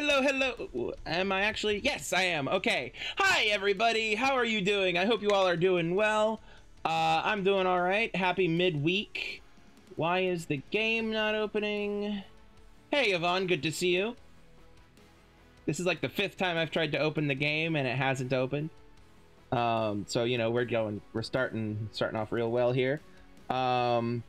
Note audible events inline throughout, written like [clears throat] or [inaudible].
Hello, hello. Am I actually? Yes, I am. Okay. Hi, everybody. How are you doing? I hope you all are doing well. Uh, I'm doing all right. Happy midweek. Why is the game not opening? Hey, Yvonne. Good to see you. This is like the fifth time I've tried to open the game and it hasn't opened. Um, so you know we're going, we're starting, starting off real well here. Um,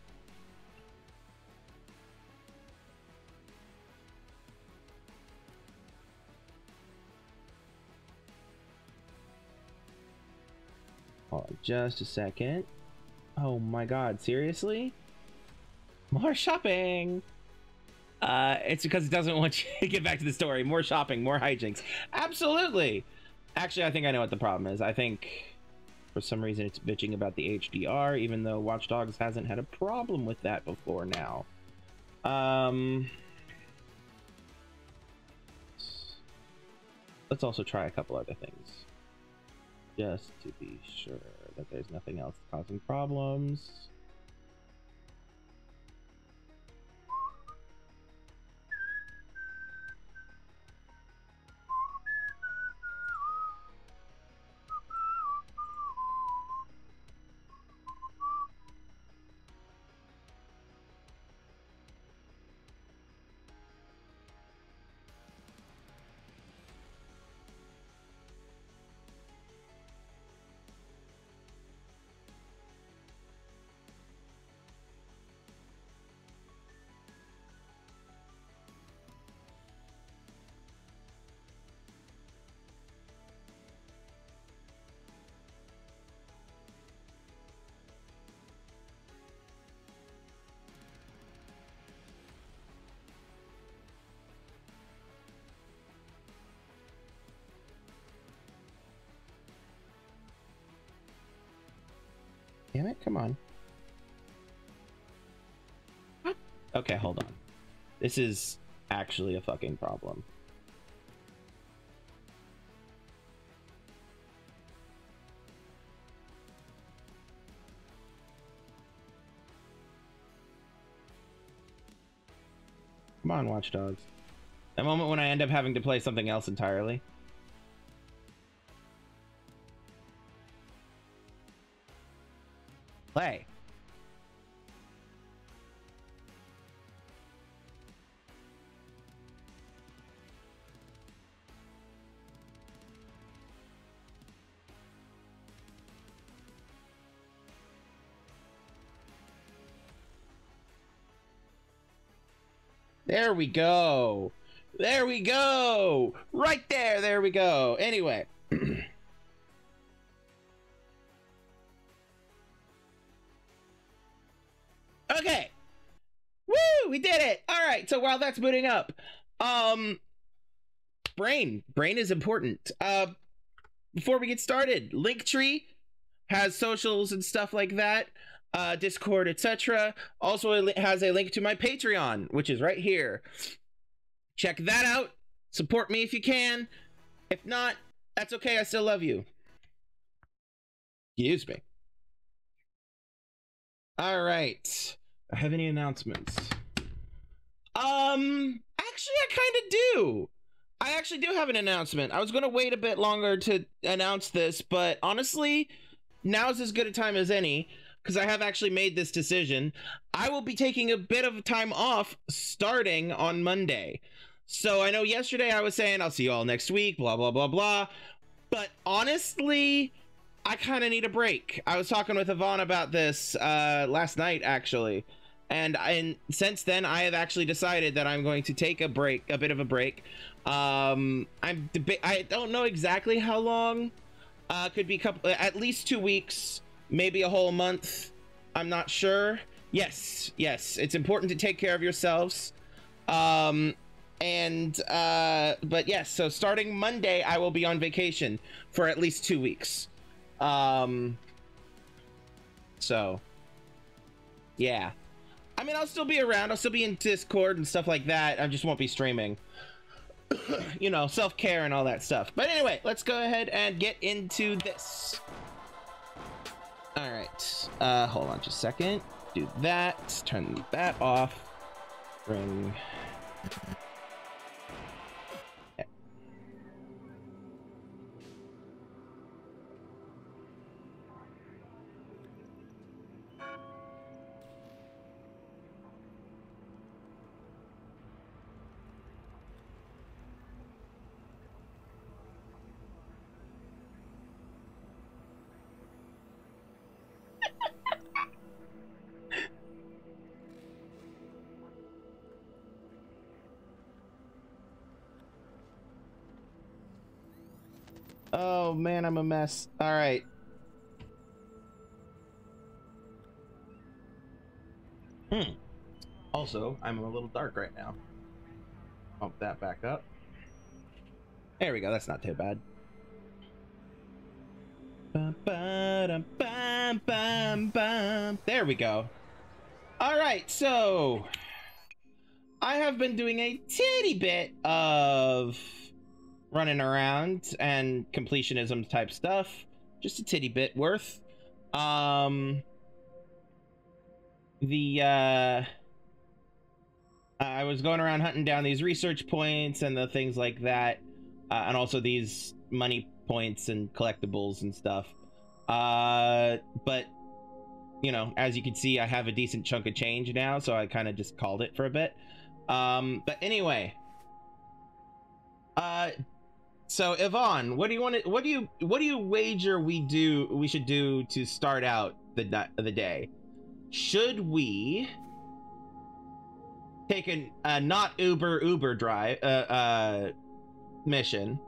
Hold on just a second. Oh my god, seriously? More shopping! Uh, it's because it doesn't want you to get back to the story. More shopping, more hijinks. Absolutely! Actually, I think I know what the problem is. I think for some reason it's bitching about the HDR, even though Watch Dogs hasn't had a problem with that before now. Um, let's also try a couple other things just to be sure that there's nothing else causing problems. On. Okay, hold on. This is actually a fucking problem. Come on, Watch Dogs. A moment when I end up having to play something else entirely. Play. There we go. There we go. Right there. There we go. Anyway. So while that's booting up, um brain, brain is important. Uh before we get started, Linktree has socials and stuff like that uh, Discord, etc. Also, it has a link to my Patreon, which is right here. Check that out. Support me if you can. If not, that's okay. I still love you. Excuse me. All right. I have any announcements? Um, actually, I kind of do. I actually do have an announcement. I was going to wait a bit longer to announce this, but honestly, now's as good a time as any because I have actually made this decision. I will be taking a bit of time off starting on Monday. So I know yesterday I was saying I'll see you all next week, blah, blah, blah, blah. But honestly, I kind of need a break. I was talking with Yvonne about this uh, last night, actually. And, and since then, I have actually decided that I'm going to take a break, a bit of a break. Um, I'm I don't know exactly how long. Uh, could be couple, at least two weeks maybe a whole month. I'm not sure. Yes, yes, it's important to take care of yourselves. Um, and uh, but yes, so starting Monday, I will be on vacation for at least two weeks. Um, so yeah, I mean, I'll still be around. I'll still be in Discord and stuff like that. I just won't be streaming. [coughs] you know, self care and all that stuff. But anyway, let's go ahead and get into this. All right. Uh, hold on just a second. Do that. Turn that off. Bring. Oh man, I'm a mess. All right. Hmm. Also, I'm a little dark right now. Bump that back up. There we go. That's not too bad. There we go. All right, so I have been doing a titty bit of running around and completionism type stuff. Just a titty bit worth. Um, the uh, I was going around hunting down these research points and the things like that, uh, and also these money points and collectibles and stuff. Uh, but you know, as you can see, I have a decent chunk of change now, so I kind of just called it for a bit. Um, but anyway, uh, so Yvonne, what do you want to, what do you, what do you wager we do, we should do to start out the the day? Should we take a, a not Uber Uber drive, uh, uh, mission?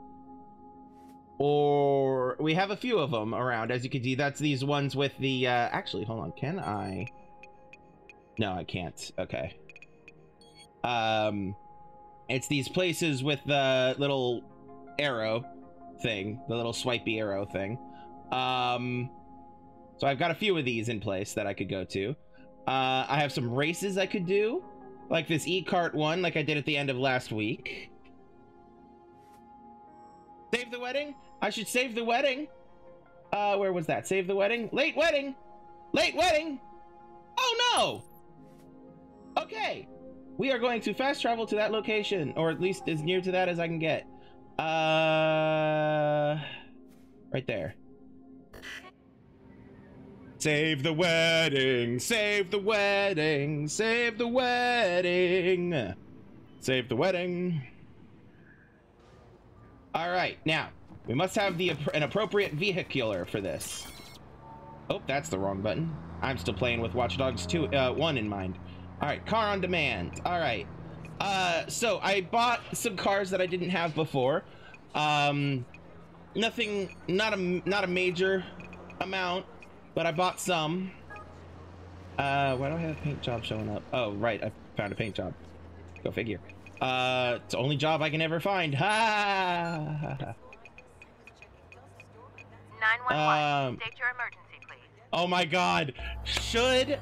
or we have a few of them around as you can see. That's these ones with the uh actually hold on. Can i? No i can't. Okay. Um it's these places with the little arrow thing the little swipey arrow thing um so i've got a few of these in place that i could go to uh i have some races i could do like this e-cart one like i did at the end of last week Save the wedding? I should save the wedding. Uh, where was that? Save the wedding? Late wedding! Late wedding! Oh no! Okay. We are going to fast travel to that location, or at least as near to that as I can get. Uh, right there. Save the wedding, save the wedding, save the wedding, save the wedding. All right, now we must have the an appropriate vehicular for this. Oh, that's the wrong button. I'm still playing with Watch Dogs 2, uh, 1 in mind. All right, car on demand. All right. Uh, so I bought some cars that I didn't have before. Um, nothing, not a not a major amount, but I bought some. Uh, why do I have a paint job showing up? Oh, right, I found a paint job. Go figure. Uh, it's the only job I can ever find. [laughs] Ha! um, state your emergency, please. Oh my god. Should...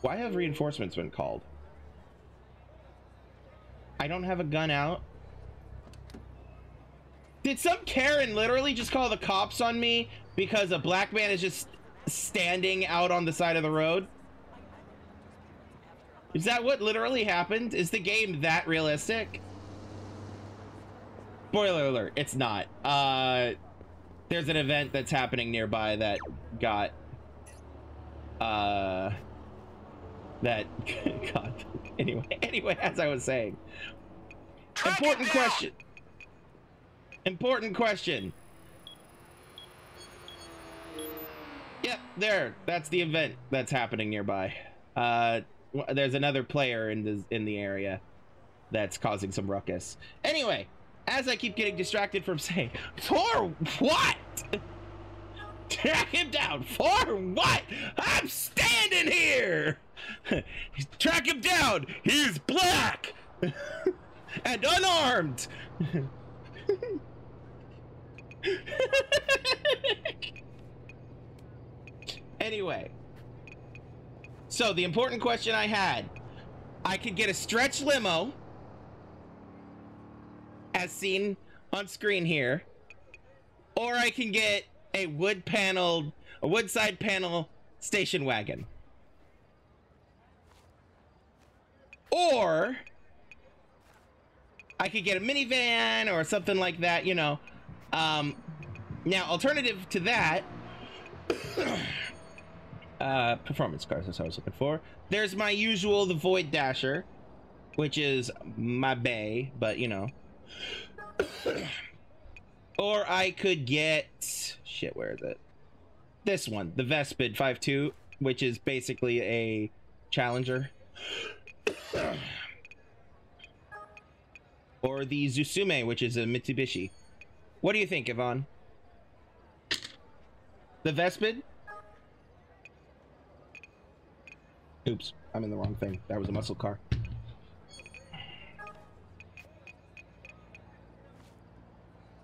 Why have reinforcements been called? I don't have a gun out. Did some Karen literally just call the cops on me because a black man is just standing out on the side of the road? Is that what literally happened? Is the game that realistic? Spoiler alert, it's not. Uh, there's an event that's happening nearby that got, uh, that, [laughs] God, anyway, anyway, as I was saying. Track Important question. Important question. Yep, there. That's the event that's happening nearby. Uh, there's another player in the in the area that's causing some ruckus. Anyway, as I keep getting distracted from saying, for what? Track him down. For what? I'm standing here. [laughs] Track him down. He's black [laughs] and unarmed. [laughs] anyway, so the important question I had, I could get a stretch limo, as seen on screen here, or I can get a wood paneled, a wood side panel station wagon. Or I could get a minivan or something like that, you know. Um, now, alternative to that [coughs] uh, performance cars, that's what I was looking for. There's my usual, the Void Dasher, which is my bay, but you know. [coughs] or I could get, shit, where is it? This one, the Vespid 5.2, which is basically a Challenger. [clears throat] or the Zusume, which is a Mitsubishi. What do you think, Yvonne? The Vespid? Oops, I'm in the wrong thing. That was a muscle car.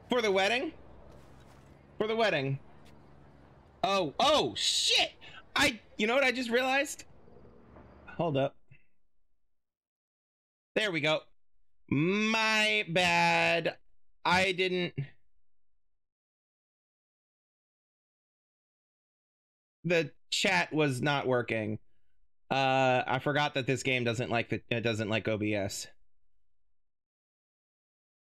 For the wedding? For the wedding. Oh, oh, shit! I, you know what I just realized? Hold up. There we go. My bad. I didn't. The chat was not working. Uh, I forgot that this game doesn't like the it doesn't like OBS.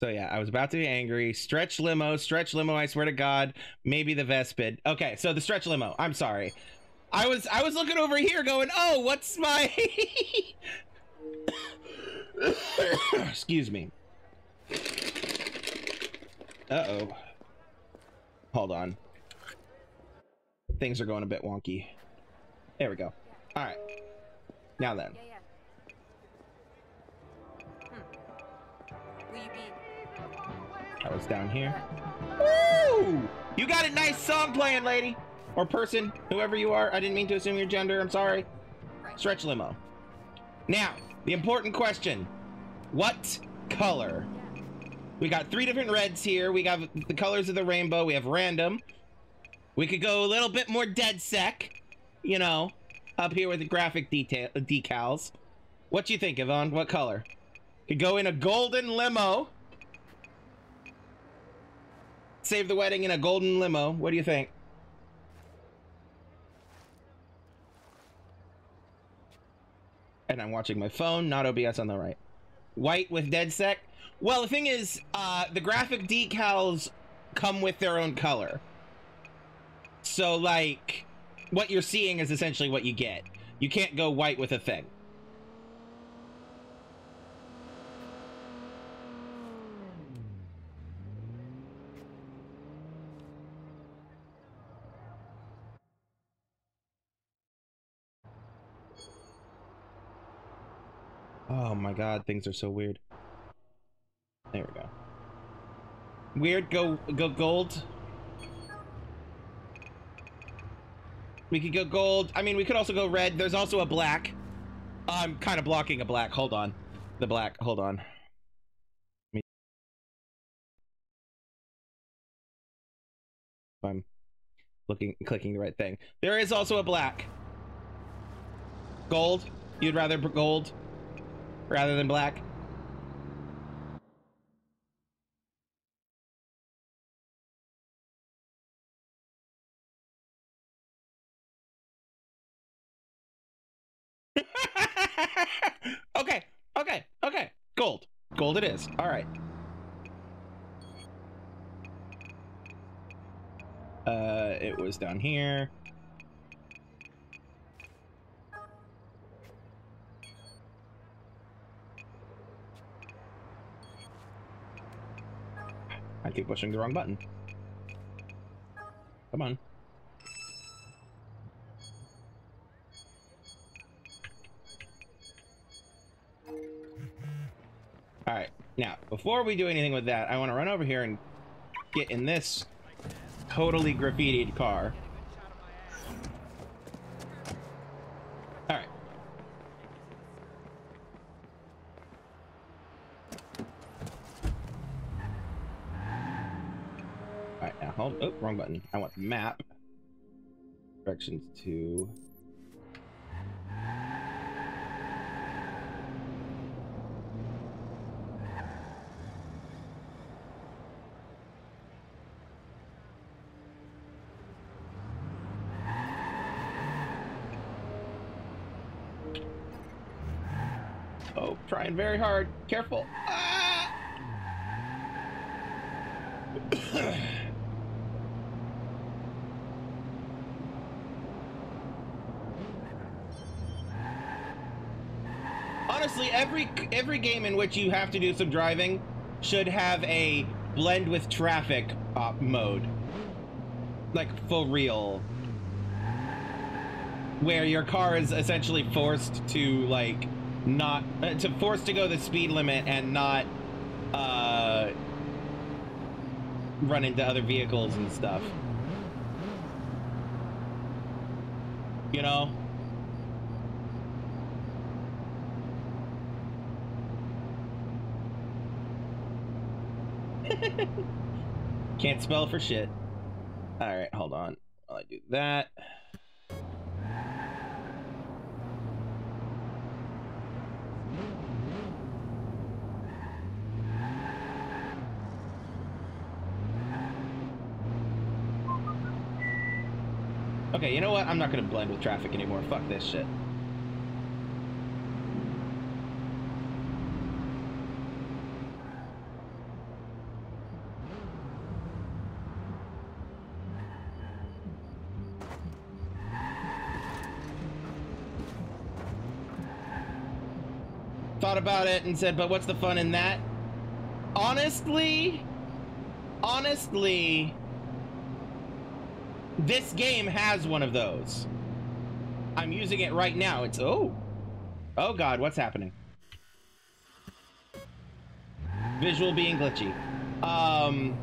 So yeah, I was about to be angry. Stretch limo, stretch limo. I swear to God, maybe the Vespid. Okay, so the stretch limo. I'm sorry. I was I was looking over here, going, oh, what's my? [laughs] Excuse me. Uh oh. Hold on. Things are going a bit wonky. There we go. All right. Now then. Down here. Woo! You got a nice song playing, lady. Or person, whoever you are. I didn't mean to assume your gender. I'm sorry. Stretch limo. Now, the important question. What color? We got three different reds here. We got the colors of the rainbow. We have random. We could go a little bit more DedSec, you know, up here with the graphic detail decals. What do you think, Yvonne? What color? Could go in a golden limo. Save the wedding in a golden limo. What do you think? And I'm watching my phone, not OBS on the right. White with DedSec. Well, the thing is, uh, the graphic decals come with their own color. So, like, what you're seeing is essentially what you get. You can't go white with a thing. Oh my god, things are so weird. There we go. Weird, go go gold. We could go gold. I mean, we could also go red. There's also a black. I'm kind of blocking a black. Hold on. The black. Hold on. I'm looking, clicking the right thing. There is also a black. Gold. You'd rather gold rather than black? [laughs] okay, okay, okay. Gold. Gold it is. All right. Uh, it was down here. I keep pushing the wrong button. Come on. Alright, now, before we do anything with that, I want to run over here and get in this totally graffitied car. Alright. Alright, now hold. Oh, wrong button. I want the map. Directions to. Oh, trying very hard. Careful. Ah! Honestly, every every game in which you have to do some driving should have a blend with traffic uh, mode, like for real, where your car is essentially forced to like not uh, to forced to go the speed limit and not uh, run into other vehicles and stuff. You know? Spell for shit. Alright, hold on. While I do that. Okay, you know what? I'm not gonna blend with traffic anymore. Fuck this shit. About it and said, but what's the fun in that? Honestly, honestly, this game has one of those. I'm using it right now. It's oh. Oh god, what's happening? Visual being glitchy. Um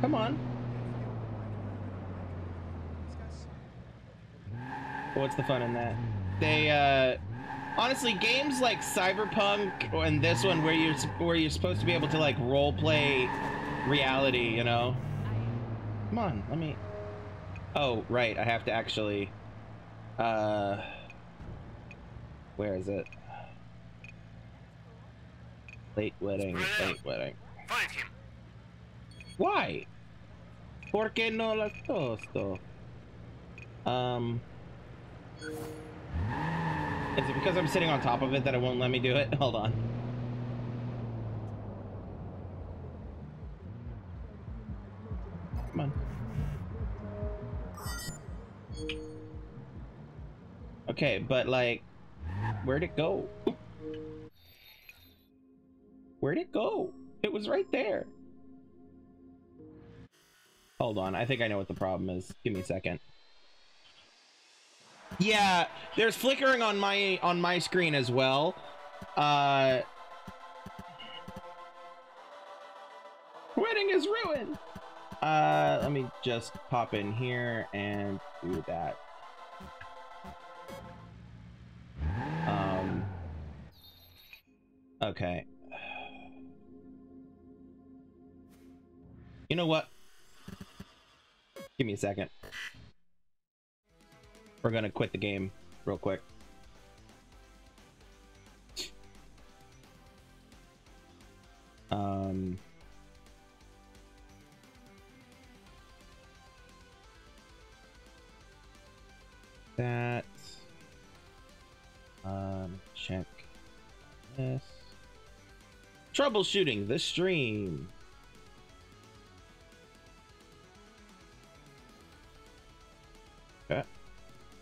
Come on. What's the fun in that? They uh honestly games like Cyberpunk and this one where you're where you're supposed to be able to like role play reality, you know. Come on, let me Oh, right, I have to actually uh where is it? Late wedding, late wedding. Find him. Why? ¿Por qué no las tosto? Um. Is it because I'm sitting on top of it that it won't let me do it? [laughs] Hold on. Come on. Okay, but like, where'd it go? Where'd it go? It was right there. Hold on, I think I know what the problem is. Give me a second. Yeah, there's flickering on my on my screen as well. Uh Wedding is ruined. Uh let me just pop in here and do that. Um Okay. You know what? Give me a second. We're gonna quit the game real quick. Um. That. Um, check this. Troubleshooting the stream.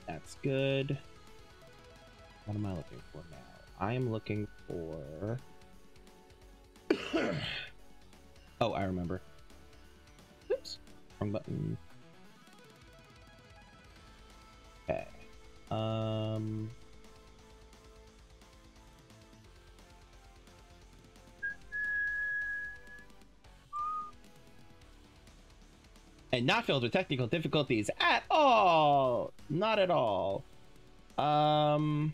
That's good. What am I looking for now? I am looking for... [coughs] oh, I remember. Oops. Wrong button. Okay. Um... and not filled with technical difficulties at all. Not at all. Um.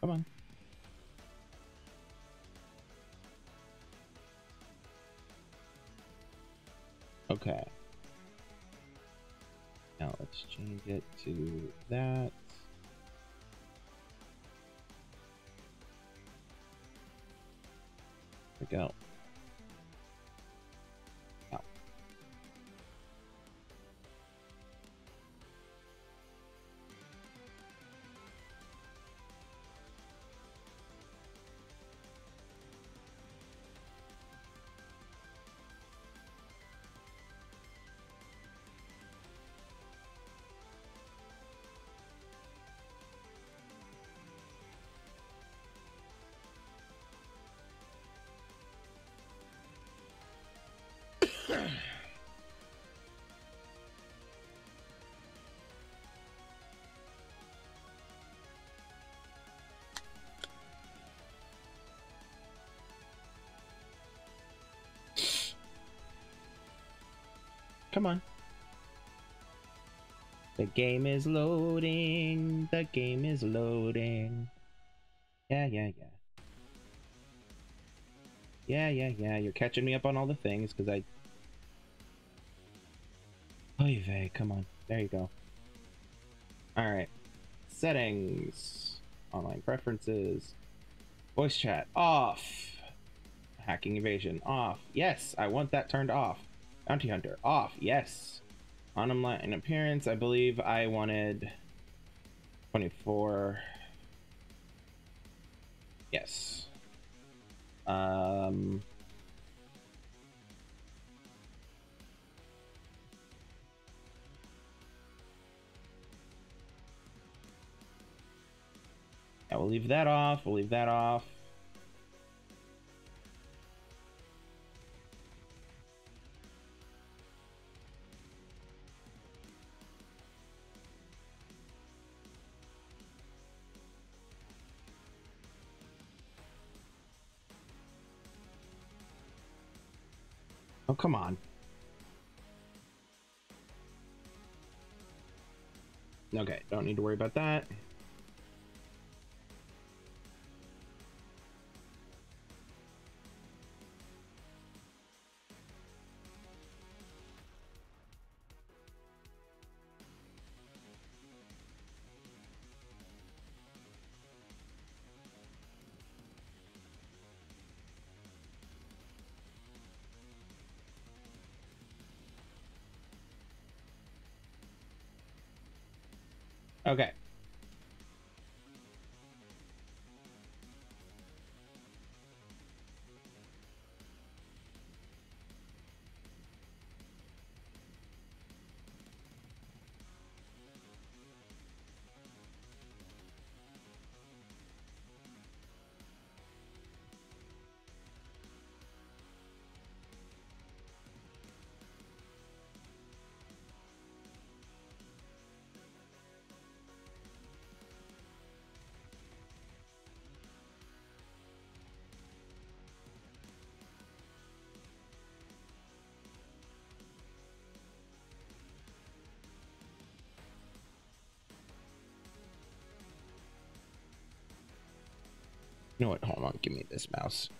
Come on. Okay. Now let's change it to that. There we go. Come on. The game is loading. The game is loading. Yeah, yeah, yeah. Yeah, yeah, yeah. You're catching me up on all the things because I. Oy vey, come on. There you go. Alright. Settings. Online preferences. Voice chat. Off. Hacking evasion. Off. Yes, I want that turned off. Bounty hunter. Off. Yes. Online appearance. I believe I wanted 24. Yes. Um. Yeah, we'll leave that off. We'll leave that off. Oh, come on. Okay, don't need to worry about that. You know what? Hold on. Give me this mouse.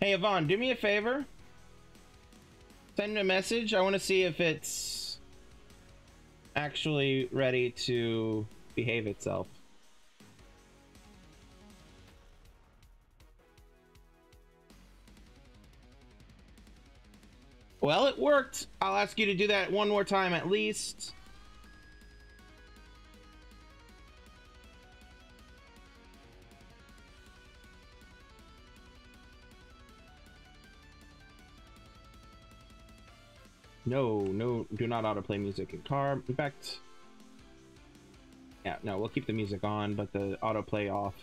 Hey, Yvonne, do me a favor. Send a message. I want to see if it's actually ready to behave itself. Well, it worked. I'll ask you to do that one more time at least. No, no, do not autoplay music in car. In fact, yeah, no, we'll keep the music on, but the autoplay off.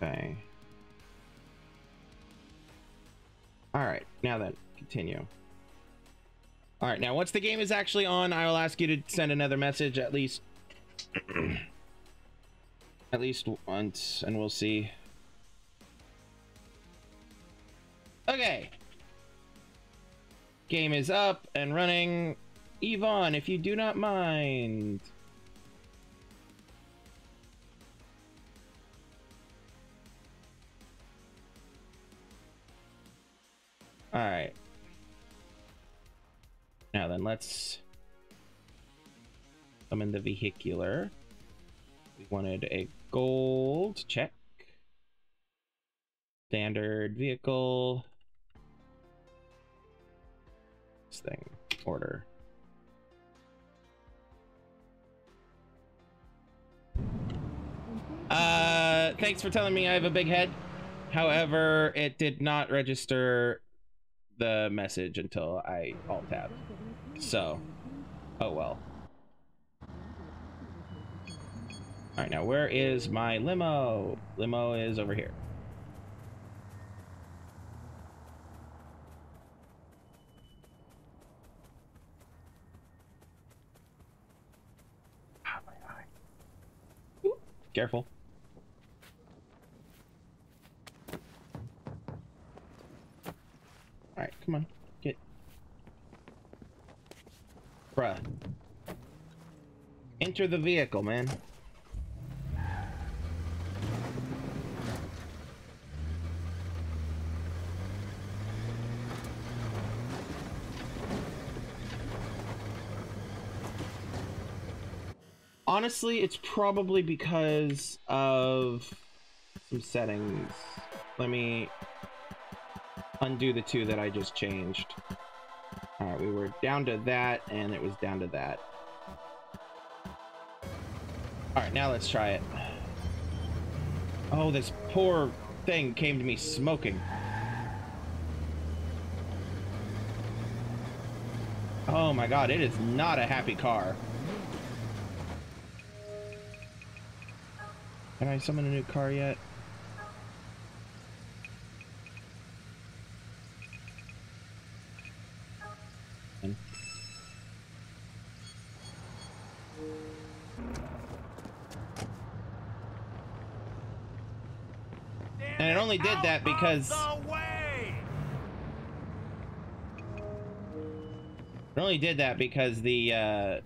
Okay. Alright, now then, continue. Alright, now once the game is actually on, I will ask you to send another message at least... [clears throat] at least once, and we'll see. Okay. Game is up and running. Yvonne, if you do not mind. Alright. Now then, let's summon the vehicular. We wanted a gold check. Standard vehicle. This thing. Order. Uh, thanks for telling me I have a big head. However, it did not register the message until I alt tab. So, oh well. All right, now where is my limo? Limo is over here. Ah, my eye. Ooh, Careful. All right, come on. Get. Bruh. Enter the vehicle, man. Honestly, it's probably because of some settings. Let me undo the two that I just changed. Alright, we were down to that, and it was down to that. Alright, now let's try it. Oh, this poor thing came to me smoking. Oh my god, it is not a happy car. Can I summon a new car yet? And it only did that because it only did that because the uh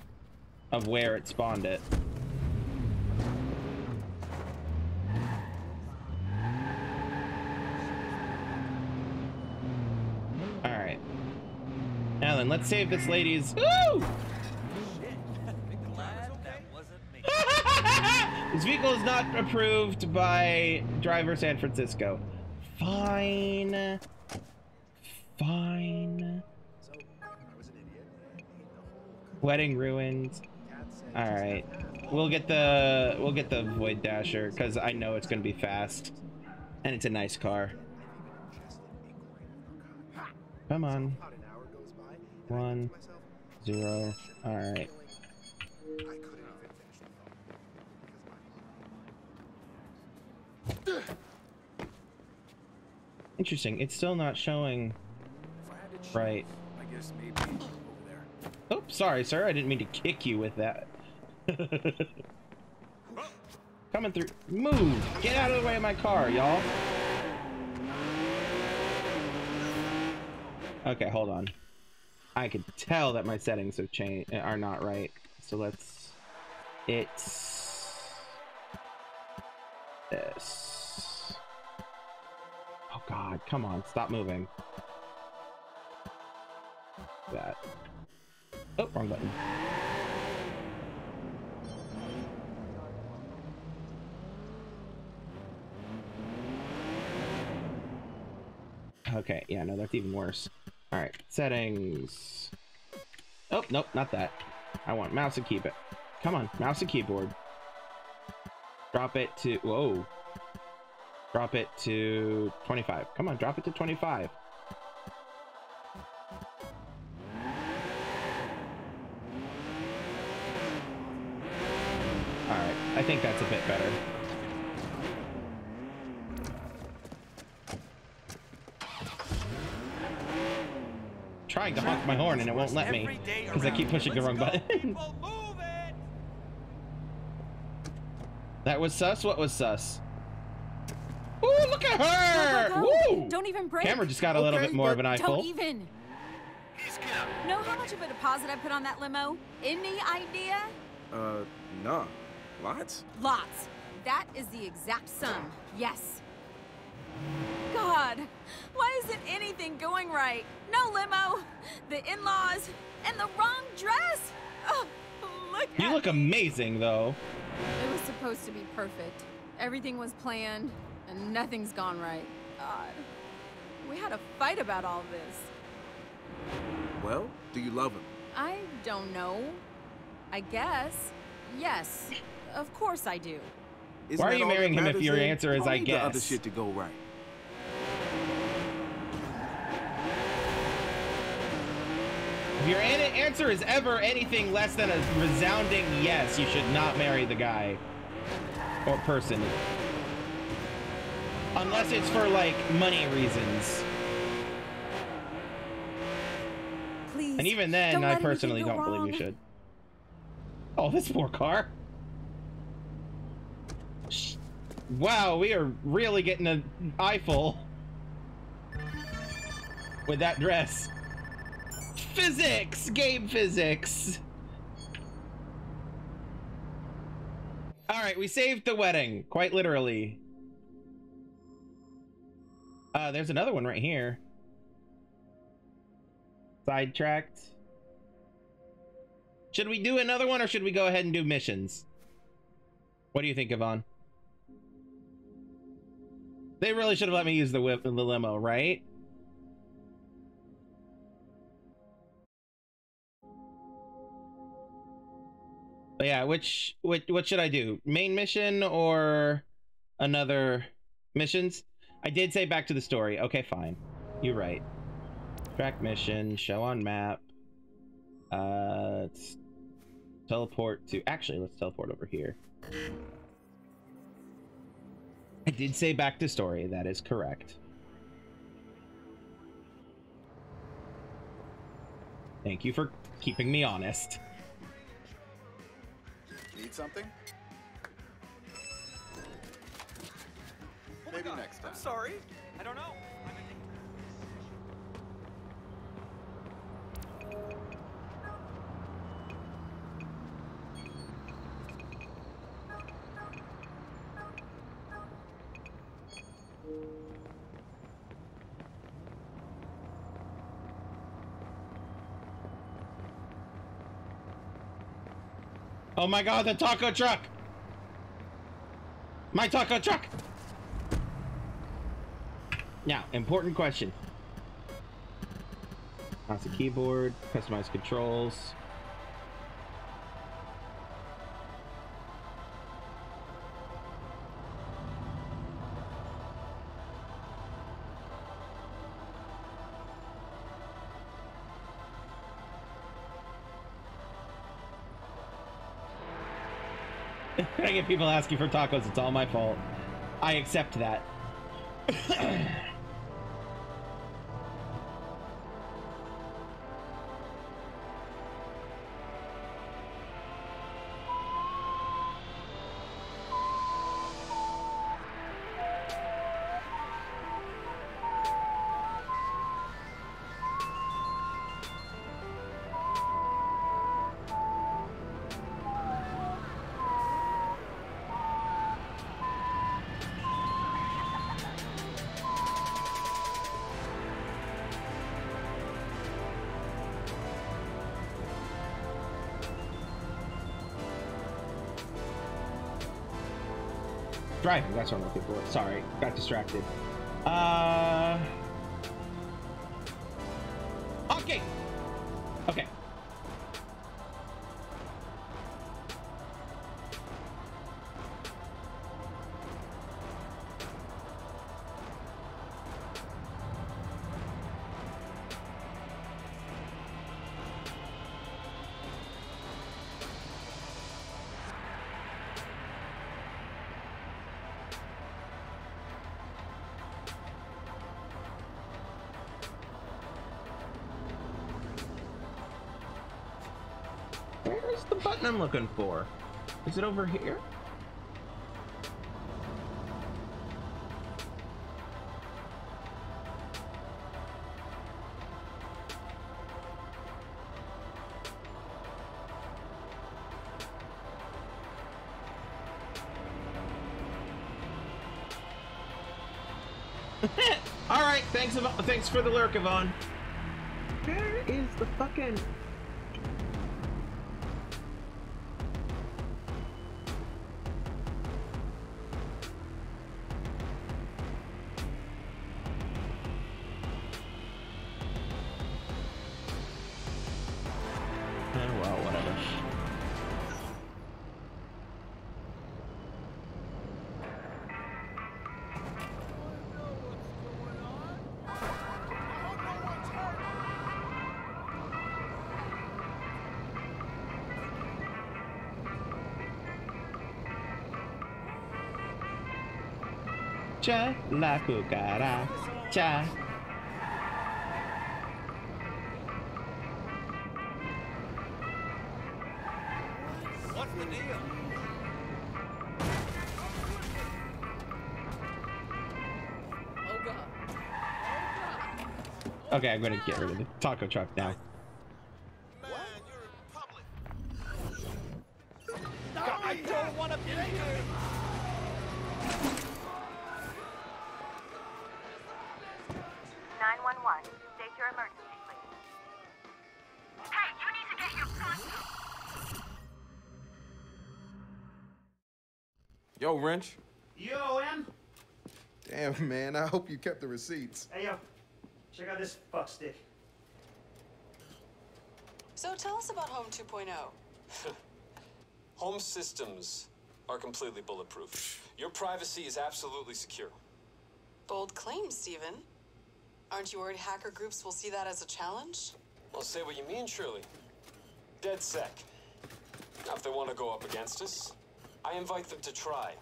of where it spawned it. Alright. Now then, let's save this lady's Woo! [laughs] This vehicle is not approved by driver San Francisco. Fine. Fine. Wedding ruins. All right. We'll get the we'll get the Void Dasher because I know it's gonna be fast, and it's a nice car. Come on. One, zero. All right. Interesting. It's still not showing. Right. Oh, sorry, sir. I didn't mean to kick you with that. [laughs] Coming through. Move! Get out of the way of my car, y'all. Okay, hold on. I could tell that my settings have changed are not right. So let's. It's this. Oh God! Come on! Stop moving. That. Oh, wrong button. Okay, yeah, no, that's even worse. All right, settings. Oh, nope, not that. I want mouse and keyboard. Come on, mouse and keyboard. Drop it to, whoa. Drop it to 25. Come on, drop it to 25. My horn and it won't let me because I keep pushing the wrong button. [laughs] that was sus. What was sus? Ooh, look at her! Go, go, go. Woo! Don't even break. Camera just got a little Okay, bit more of but an eyeful. Don't even. Know how much of a deposit I put on that limo? Any idea? Uh, nah. Lots? Lots. That is the exact sum. Yes. God, why isn't anything going right? No limo, the in-laws, and the wrong dress. Oh, look You at look me. amazing though. It was supposed to be perfect. Everything was planned, and nothing's gone right. God, we had a fight about all this. Well, do you love him? I don't know. I guess. Yes, of course I do. Isn't Why are you marrying him if your answer is, Don't "I need the other shit to go right. If your an- answer is ever anything less than a resounding yes, you should not marry the guy or person. Unless it's for like money reasons. Please. And even then, I personally don't believe you should. Oh, this poor car. Wow, we are really getting an eyeful. with that dress. Physics! Game physics! Alright, we saved the wedding, quite literally. Uh, there's another one right here. Sidetracked. Should we do another one or should we go ahead and do missions? What do you think, Yvonne? They really should have let me use the whip in the limo, right? But yeah, which what what should I do? Main mission or another missions? I did say back to the story. Okay, fine. You're right. Track mission, show on map. Uh, teleport to. Actually, let's teleport over here. I did say back to story. That is correct. Thank you for keeping me honest. Need something? Oh Maybe God, next time. I'm sorry. I don't know. Oh my god, the taco truck! My taco truck! Now, important question. Mouse and keyboard, customized controls. I get people asking for tacos, it's all my fault. I accept that. [laughs] Driving, that's what I'm looking for. Sorry, got distracted. Uh. Okay. I'm looking for? Is it over here? [laughs] All right, thanks, thanks for the lurk, Yvonne. Where is the fucking? Cha la cucaracha. What's the deal? Oh, oh god. Okay, I'm gonna get rid of the taco truck now. I hope you kept the receipts. Hey, yo. Check out this fuck stick. So tell us about Haum oh. 2.0. [laughs] Haum systems are completely bulletproof. Your privacy is absolutely secure. Bold claim, Steven. Aren't you worried hacker groups will see that as a challenge? Well, say what you mean, Shirley. DedSec. Now, if they want to go up against us, I invite them to try.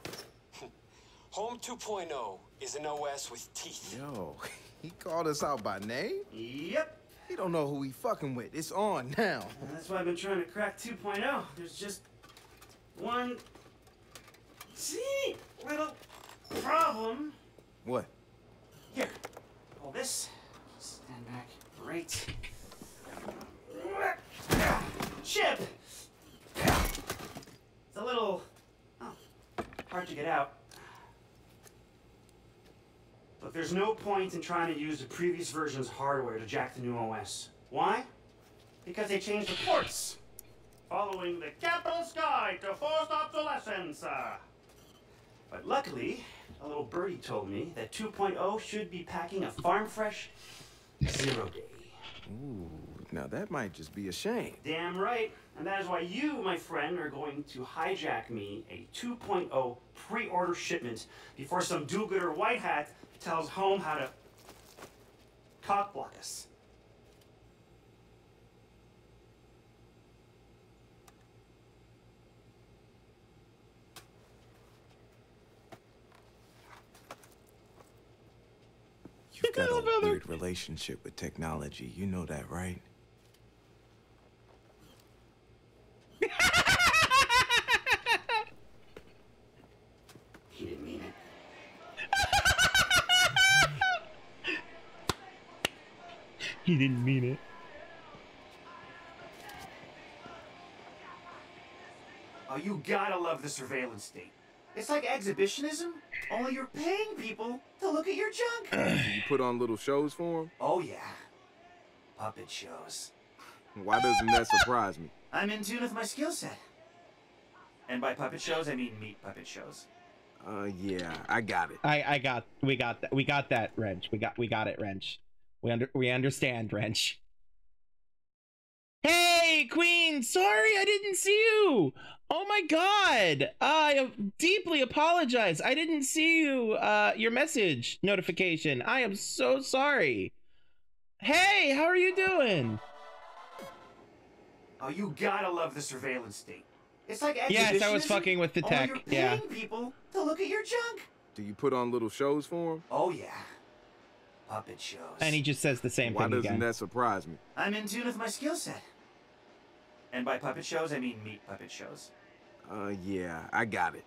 [laughs] Haum 2.0 is an OS with teeth. Yo, [laughs] he called us out by name? Yep. He don't know who he fucking with. It's on now. That's why I've been trying to crack 2.0. There's just one teeny little problem. What? Here, hold this. Stand back. Right. Chip! It's a little oh, hard to get out. There's no point in trying to use the previous version's hardware to jack the new OS. Why? Because they changed the ports. Following the capital sky to forced obsolescence. But luckily, a little birdie told me that 2.0 should be packing a farm fresh zero day. Ooh, now that might just be a shame. Damn right. And that is why you, my friend, are going to hijack me a 2.0 pre-order shipment before some do-gooder white hat tells Haum how to cock block us. You've got a weird relationship with technology. You know that, right? He didn't mean it. [laughs] He didn't mean it. Oh, you gotta love the surveillance state. It's like exhibitionism, only you're paying people to look at your junk. [clears throat] You put on little shows for them? oh yeah. Puppet shows. Why doesn't that surprise me? I'm in tune with my skill set. And by puppet shows, I mean meat puppet shows. Uh, yeah, I got it. I I got we got that we got that wrench. We got we got it wrench. We under we understand wrench. Hey Queen, sorry I didn't see you. Oh my god. I deeply apologize. I didn't see you uh your message notification. I am so sorry. Hey, how are you doing? Oh, you gotta love the surveillance state. It's like Yes, I was fucking with the only tech, You're yeah. paying people to look at your junk. Do you put on little shows for them? Oh yeah. Puppet shows. And he just says the same Why thing doesn't that surprise me? I'm in tune with my skill set. And by puppet shows, I mean meat puppet shows. Uh, yeah, I got it.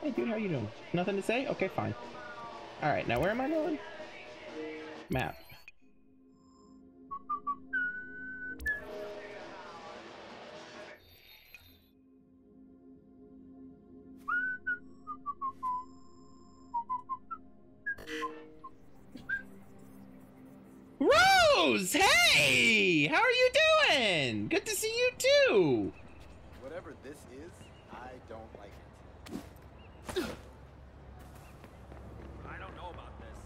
Hey dude, how you doing? Nothing to say? Okay, fine. Alright, now where am I going? Map. Rose! Hey! How are you doing? Good to see you too! Whatever this is, I don't like it. I don't know about this.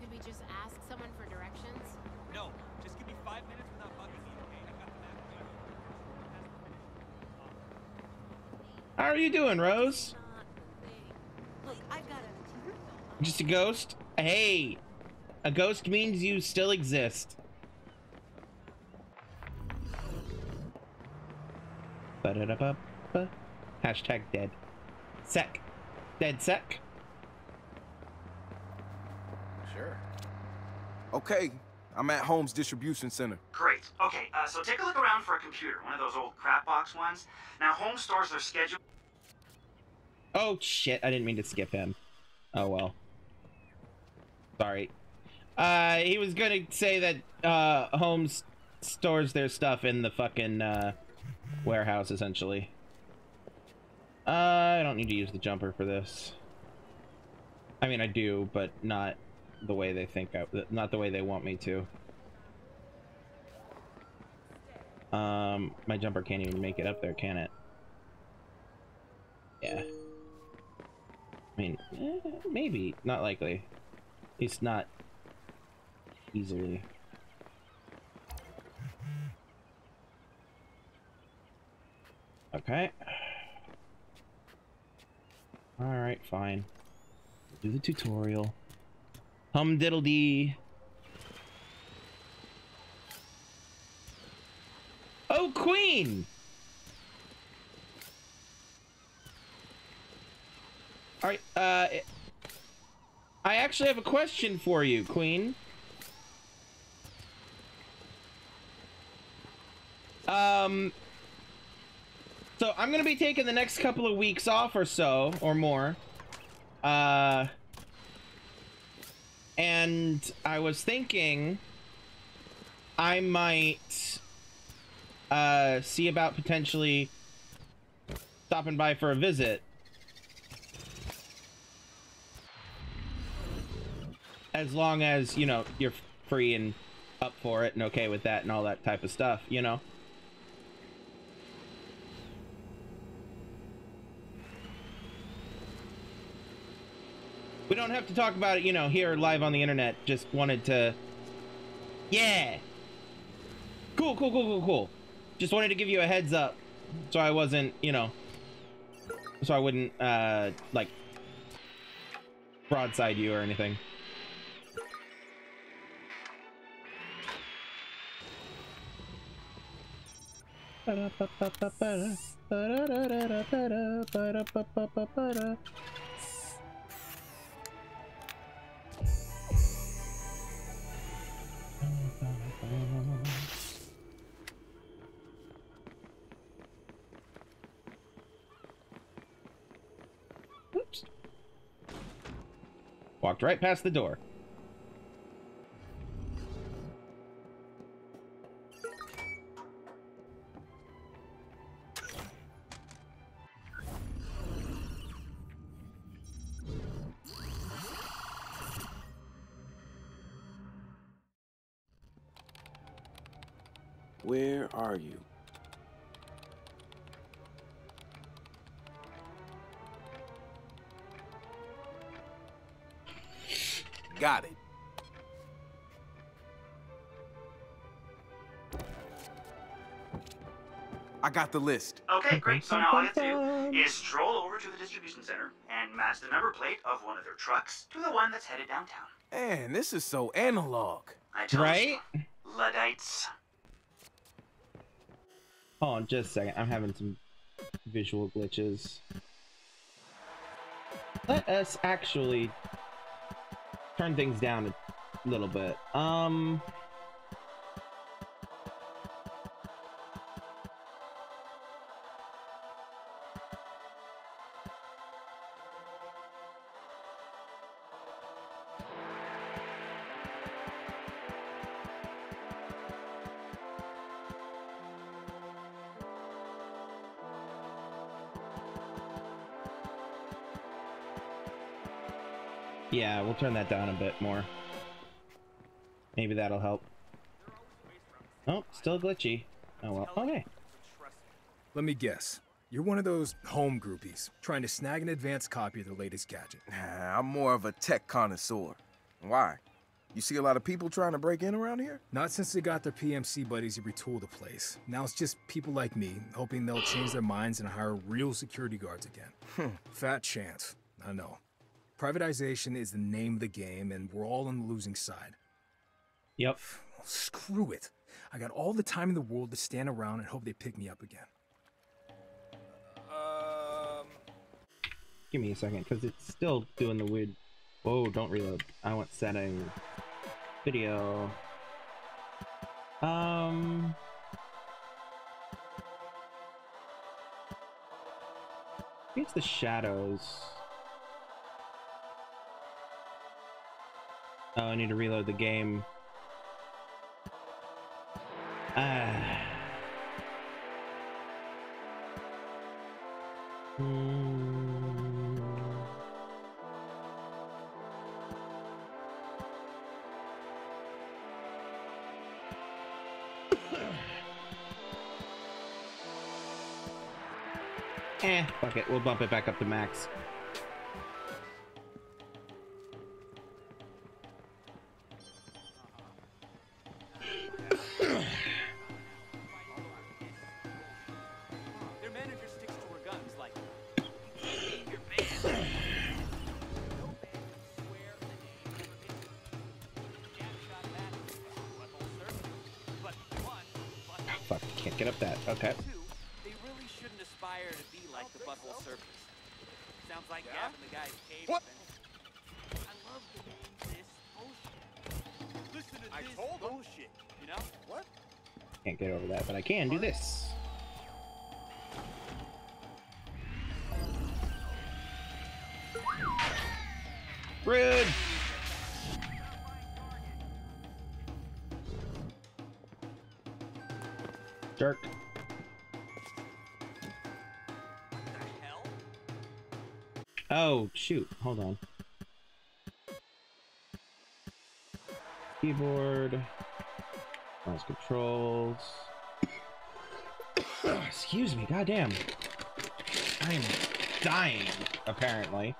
Could we just ask someone for directions? No, just give me five minutes without bugging me, okay? I got the map. How are you doing, Rose? Look, I've got a. Just a ghost? Hey! A ghost means you still exist. Ba-da-da-ba-ba. Hashtag dead. Sec. DedSec. Sure. Okay, I'm at Haum's Distribution Center. Great. Okay, uh, so take a look around for a computer, one of those old crap box ones. Now, Haum stores their schedule. Oh shit! I didn't mean to skip him. Oh well. Sorry. Uh, he was gonna say that uh, Holmes stores their stuff in the fucking uh, warehouse, essentially. Uh, I don't need to use the jumper for this. I mean, I do, but not the way they think I, not the way they want me to. Um, my jumper can't even make it up there, can it? Yeah. I mean, eh, maybe. Not likely. At least not easily. Okay. Alright, fine. Do the tutorial. Hum diddle dee. Oh, Queen! Alright, uh... I actually have a question for you, Queen. Um... So, I'm gonna be taking the next couple of weeks off or so, or more. Uh... And I was thinking... I might... Uh, see about potentially stopping by for a visit. As long as, you know, you're free and up for it and okay with that and all that type of stuff, you know? We don't have to talk about it, you know, here live on the internet. Just wanted to... Yeah! Cool, cool, cool, cool, cool. Just wanted to give you a heads up so I wasn't, you know, so I wouldn't, uh, like, broadside you or anything. Walked right past the door. Where are you? Got it. I got the list. Okay, great. So now all you have to do is stroll over to the distribution center and match the number plate of one of their trucks to the one that's headed downtown. Man, this is so analog. I told Right? you. Luddites. Hold on just a second. I'm having some visual glitches. Let us actually turn things down a little bit. Um... Yeah, we'll turn that down a bit more. Maybe that'll help. Oh, still glitchy. Oh well, okay. Let me guess. You're one of those Haum groupies, trying to snag an advanced copy of the latest gadget. Nah, [sighs] I'm more of a tech connoisseur. Why? You see a lot of people trying to break in around here? Not since they got their PMC buddies to retool the place. Now it's just people like me, hoping they'll change their minds and hire real security guards again. Hmm. Fat chance. I know. Privatization is the name of the game, and we're all on the losing side. Yep. [sighs] Well, screw it. I got all the time in the world to stand around and hope they pick me up again. Um. Give me a second, because it's still doing the weird. Whoa, don't reload. I want setting. Video. Um. It's the shadows. Oh, I need to reload the game. Ah. Hmm. [coughs] eh, fuck it. We'll bump it back up to max. can do this. Rude! Jerk. Oh, shoot. Hold on. Keyboard. Mouse controls. Excuse me, goddamn. I am dying, apparently.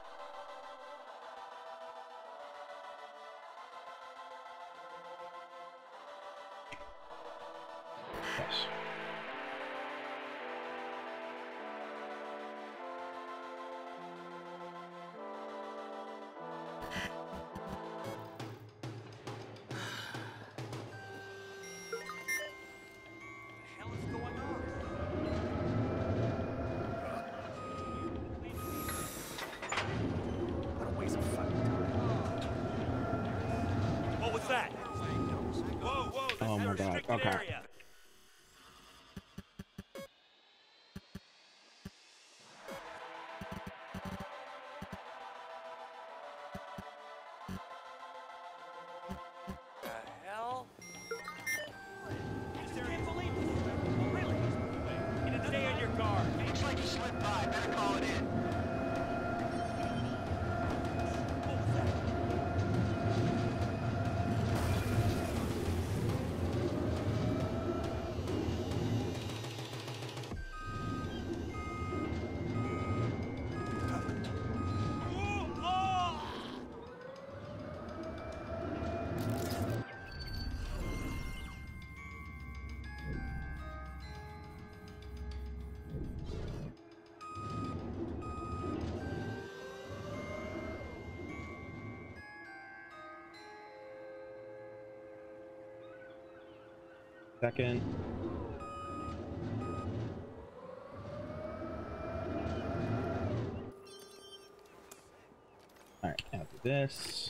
back in. Alright, now this.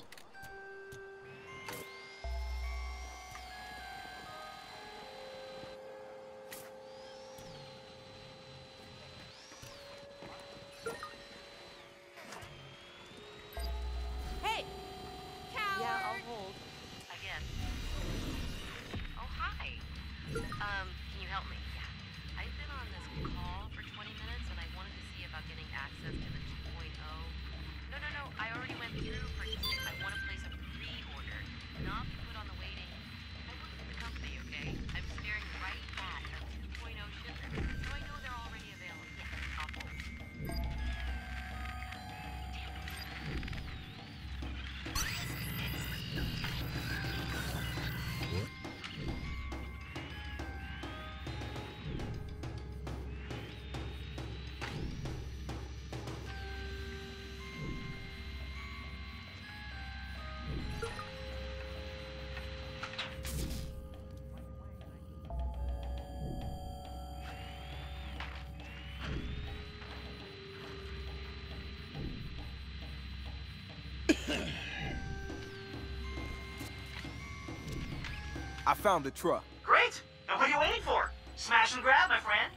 I found the truck. Great! And what are you waiting for? Smash and grab, my friend.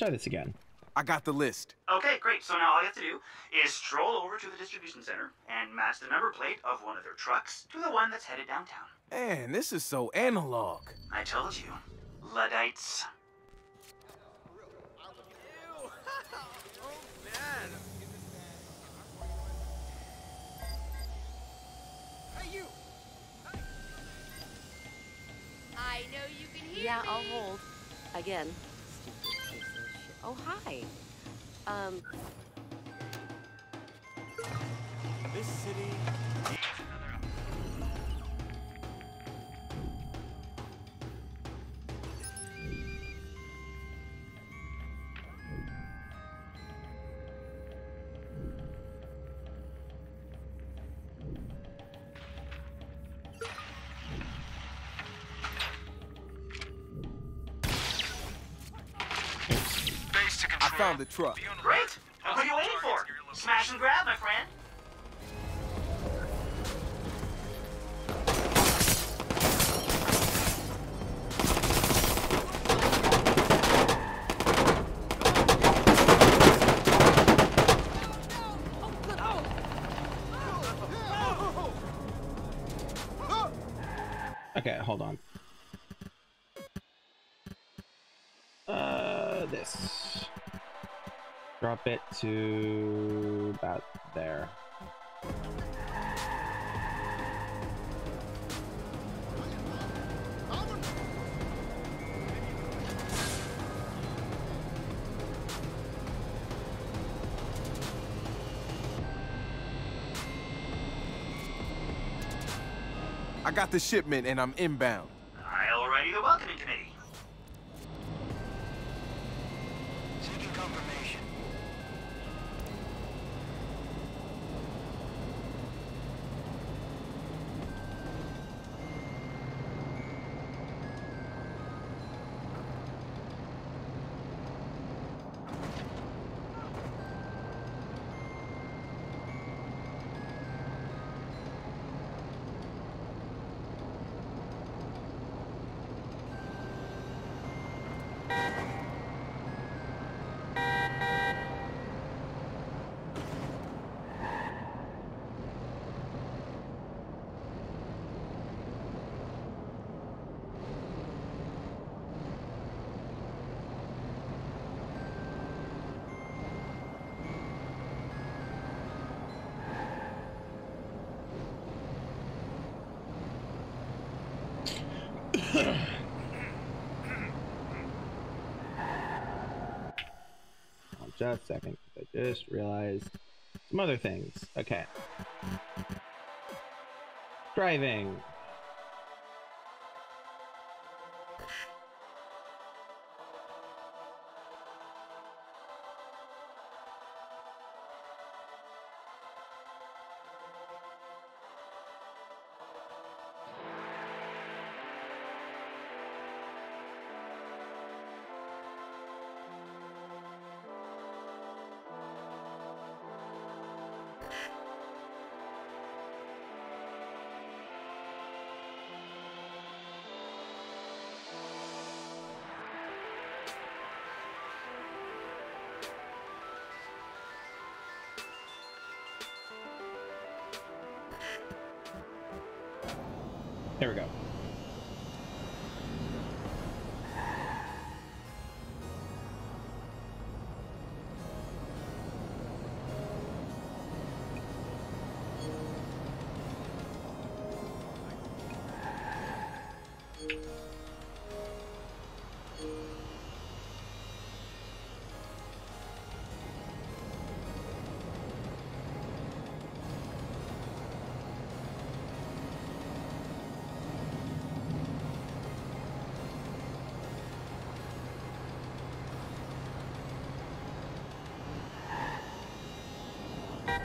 Let's try this again. I got the list. Okay, great. So now all you have to do is stroll over to the distribution center and match the number plate of one of their trucks to the one that's headed downtown. Man, this is so analog. I told you. Luddites. The truck. Great. To about there. I got the shipment and I'm inbound. I'll ready the welcoming committee. Seeking confirmation. Hold just a second. I just realized some other things. Okay. Driving. There we go.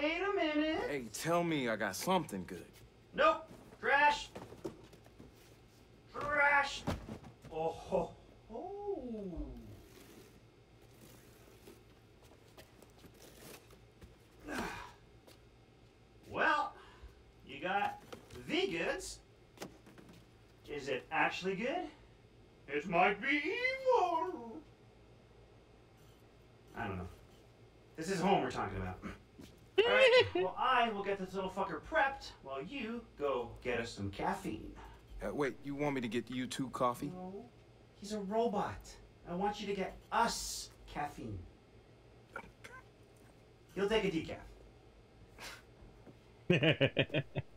Wait a minute. Hey, tell me I got something good. Nope. Trash. Trash. Oh ho ho. [sighs] Well, you got the goods. Is it actually good? It might be evil. I don't know. This is Haum we're talking about. Alright, well, I will get this little fucker prepped while you go get us some caffeine. Uh, wait, you want me to get you two coffee? No, he's a robot. I want you to get us caffeine. He'll take a decaf. [laughs]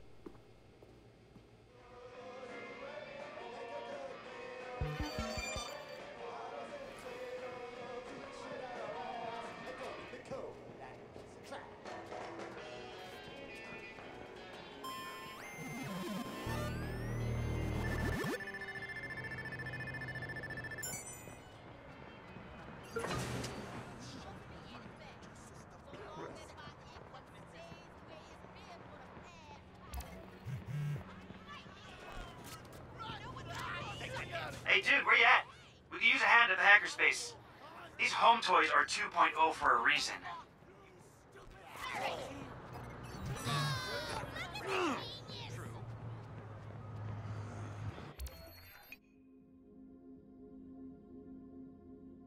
reason.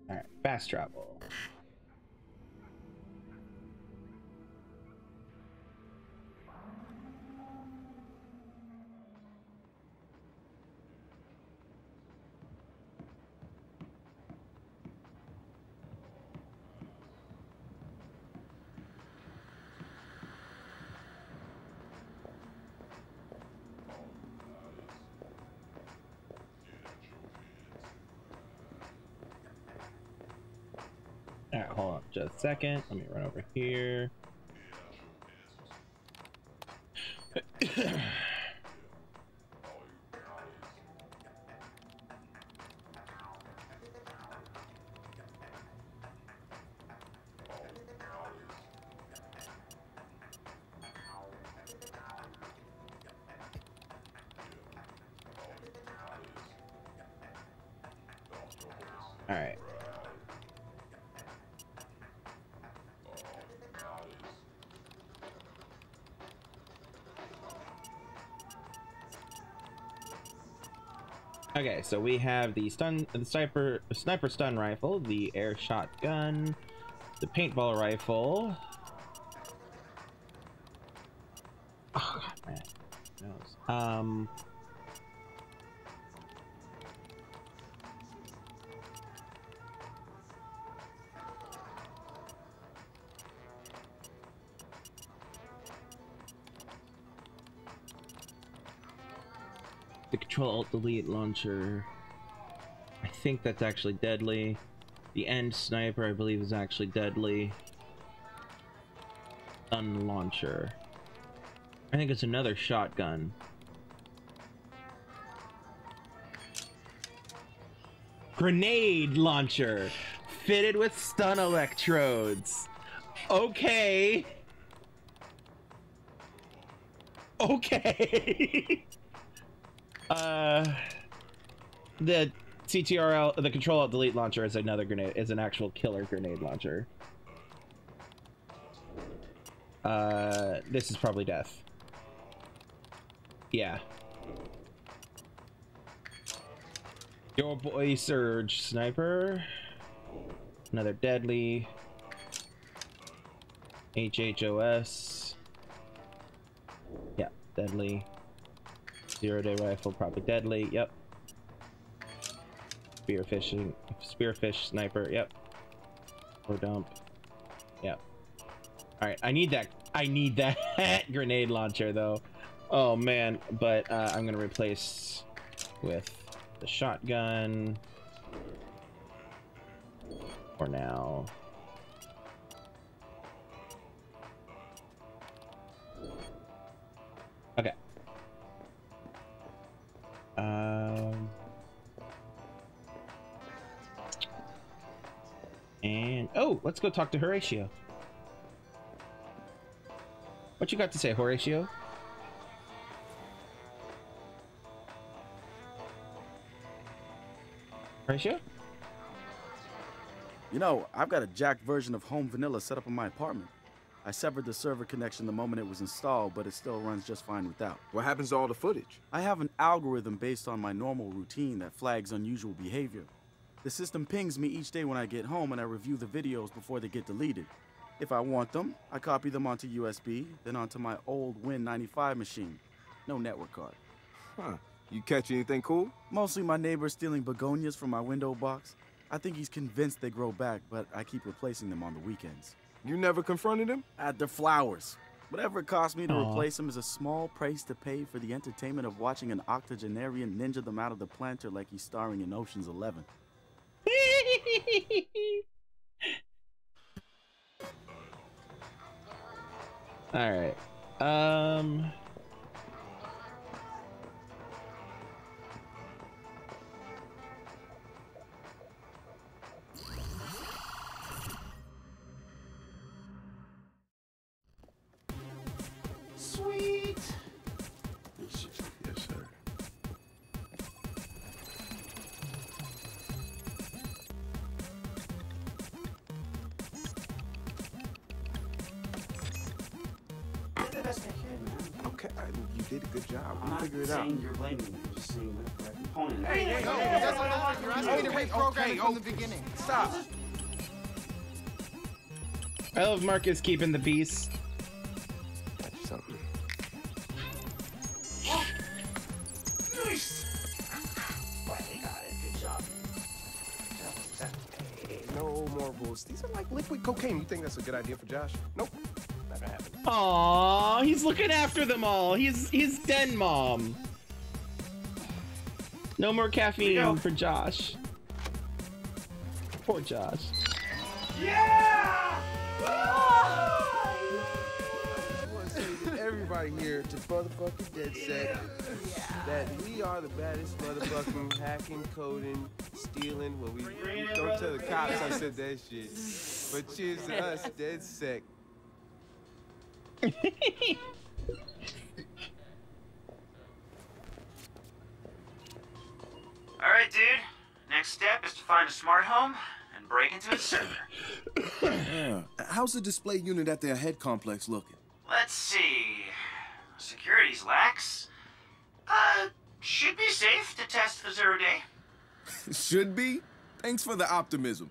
All right, fast travel. Second. Let me run over here. Okay, so we have the stun, the sniper, sniper stun rifle, the air shotgun, the paintball rifle. Delete launcher. I think that's actually deadly. The end sniper, I believe, is actually deadly. Stun launcher. I think it's another shotgun. Grenade launcher. Fitted with stun electrodes. Okay. [laughs] Okay. [laughs] uh, the CTRL, the Control Alt Delete launcher is another grenade, is an actual killer grenade launcher. Uh, this is probably death. Yeah. Your boy Surge Sniper. Another deadly. HHOS. Yeah, deadly. Zero day rifle, probably deadly. Yep. Spearfishing, spearfish sniper. Yep. Or dump. Yep. All right, I need that. I need that [laughs] grenade launcher though. Oh man, but uh, I'm gonna replace with the shotgun for now. Okay. Um. And oh, let's go talk to Horatio. What you got to say, Horatio? Horatio? You know, I've got a jacked version of Haum Vanilla set up in my apartment. I severed the server connection the moment it was installed, but it still runs just fine without. What happens to all the footage? I have an algorithm based on my normal routine that flags unusual behavior. The system pings me each day when I get home and I review the videos before they get deleted. If I want them, I copy them onto USB, then onto my old Win95 machine. No network card. Huh. You catch anything cool? Mostly my neighbor stealing begonias from my window box. I think he's convinced they grow back, but I keep replacing them on the weekends. You never confronted him? At the flowers. Whatever it cost me to Aw. replace him is a small price to pay for the entertainment of watching an octogenarian ninja them out of the planter like he's starring in Ocean's Eleven. [laughs] All right. Um. To Okay, reprogram okay, it from oh. the beginning. Stop. I love Marcus keeping the peace. Something. Nice. Finally got it. Good job. No more rules. These are like liquid cocaine. You think that's a good idea for Josh? Nope. Not gonna happen. Aw, he's looking after them all. He's he's den mom. No more caffeine for Josh. Poor Josh. Yeah! I want to say to everybody here to motherfucking DedSec that we are the baddest motherfucking hacking, coding, stealing. Well, we, we don't tell the cops I said that shit. But cheers to us, DedSec. All right, dude. Next step is to find a smart home and break into its server. Yeah. How's the display unit at their head complex looking? Let's see. Security's lax. Uh, should be safe to test for zero day. [laughs] Should be. Thanks for the optimism.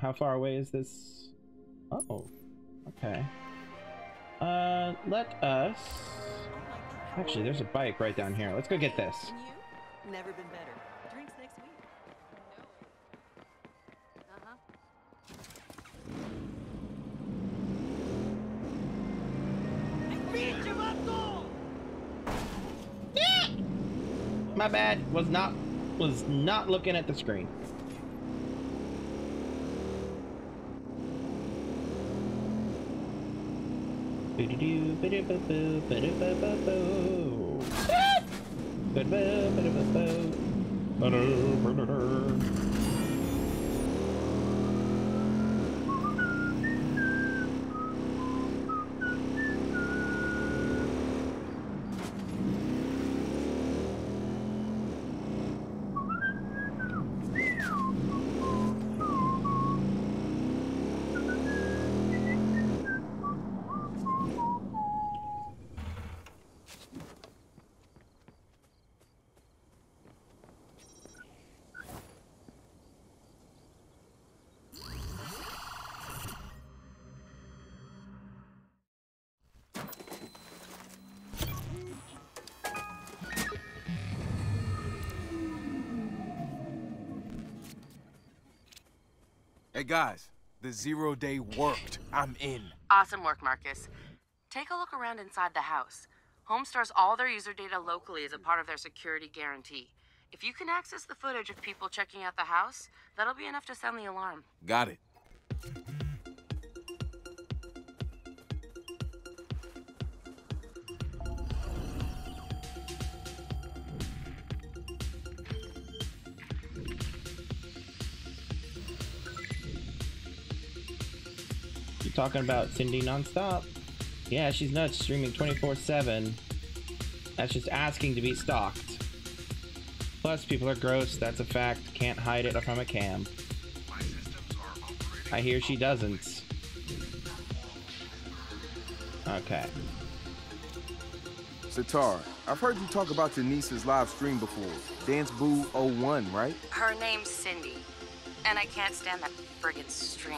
How far away is this? Oh, okay. Uh, let us. Actually, there's a bike right down here. Let's go get this. Never been better. Drinks next week. Uh-huh. My bad. Was not was not looking at the screen. Boo-doo-doo, Hey guys, the zero day worked. I'm in. Awesome work, Marcus. Take a look around inside the house. Haum stores all their user data locally as a part of their security guarantee. If you can access the footage of people checking out the house, that'll be enough to sound the alarm. Got it. Talking about Cindy nonstop? Yeah, she's nuts, streaming 24/7. That's just asking to be stalked. Plus, people are gross. That's a fact. Can't hide it from a cam. I hear she doesn't. Okay. Sitara, I've heard you talk about your niece's live stream before. Dance Boo 01, right? Her name's Cindy, and I can't stand that friggin' stream.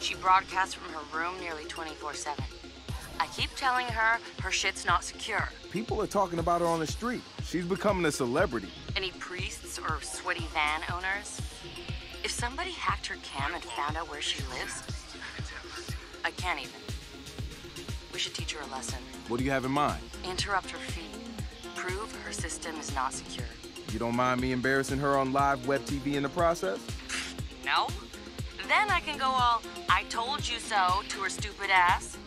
She broadcasts from her room nearly 24 7. I keep telling her her shit's not secure. People are talking about her on the street. She's becoming a celebrity. Any priests or sweaty van owners? If somebody hacked her cam and found out where she lives, I can't even. We should teach her a lesson. What do you have in mind? Interrupt her feed. Prove her system is not secure. You don't mind me embarrassing her on live web TV in the process? No? Then I can go all, I told you so, to her stupid ass.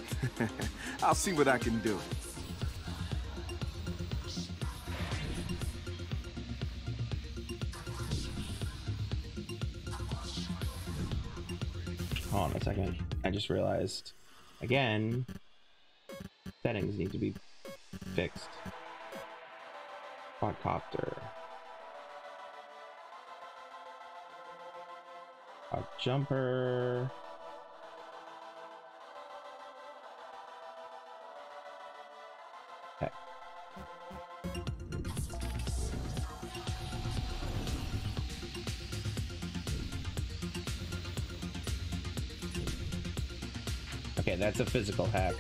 [laughs] I'll see what I can do. Hold on a second. I just realized, again, settings need to be fixed. Quadcopter. Quad jumper. Okay. Okay, that's a physical hack.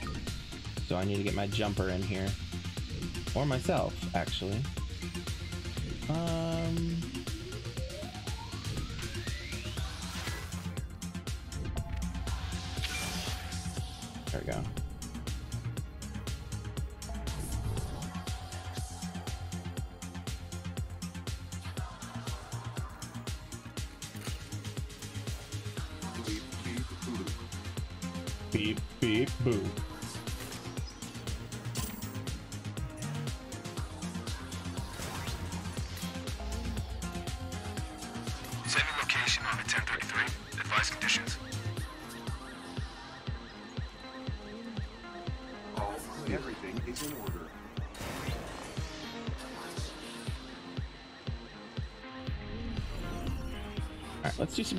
So I need to get my jumper in here. Or myself, actually. Um... go.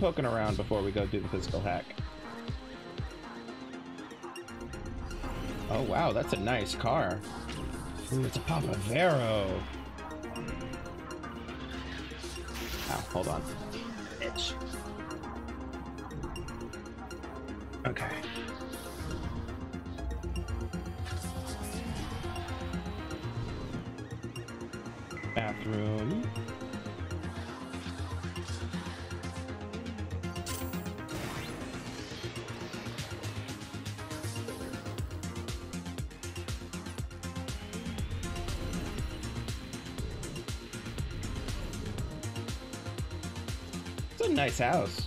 Poking around before we go do the physical hack. Oh wow, that's a nice car. Ooh, it's a Papa Vero. Ow, hold on. Nice house.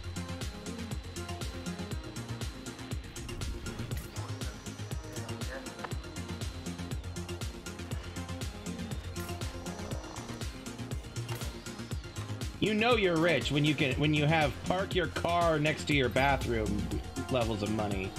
You know you're rich when you can when you have park your car next to your bathroom levels of money.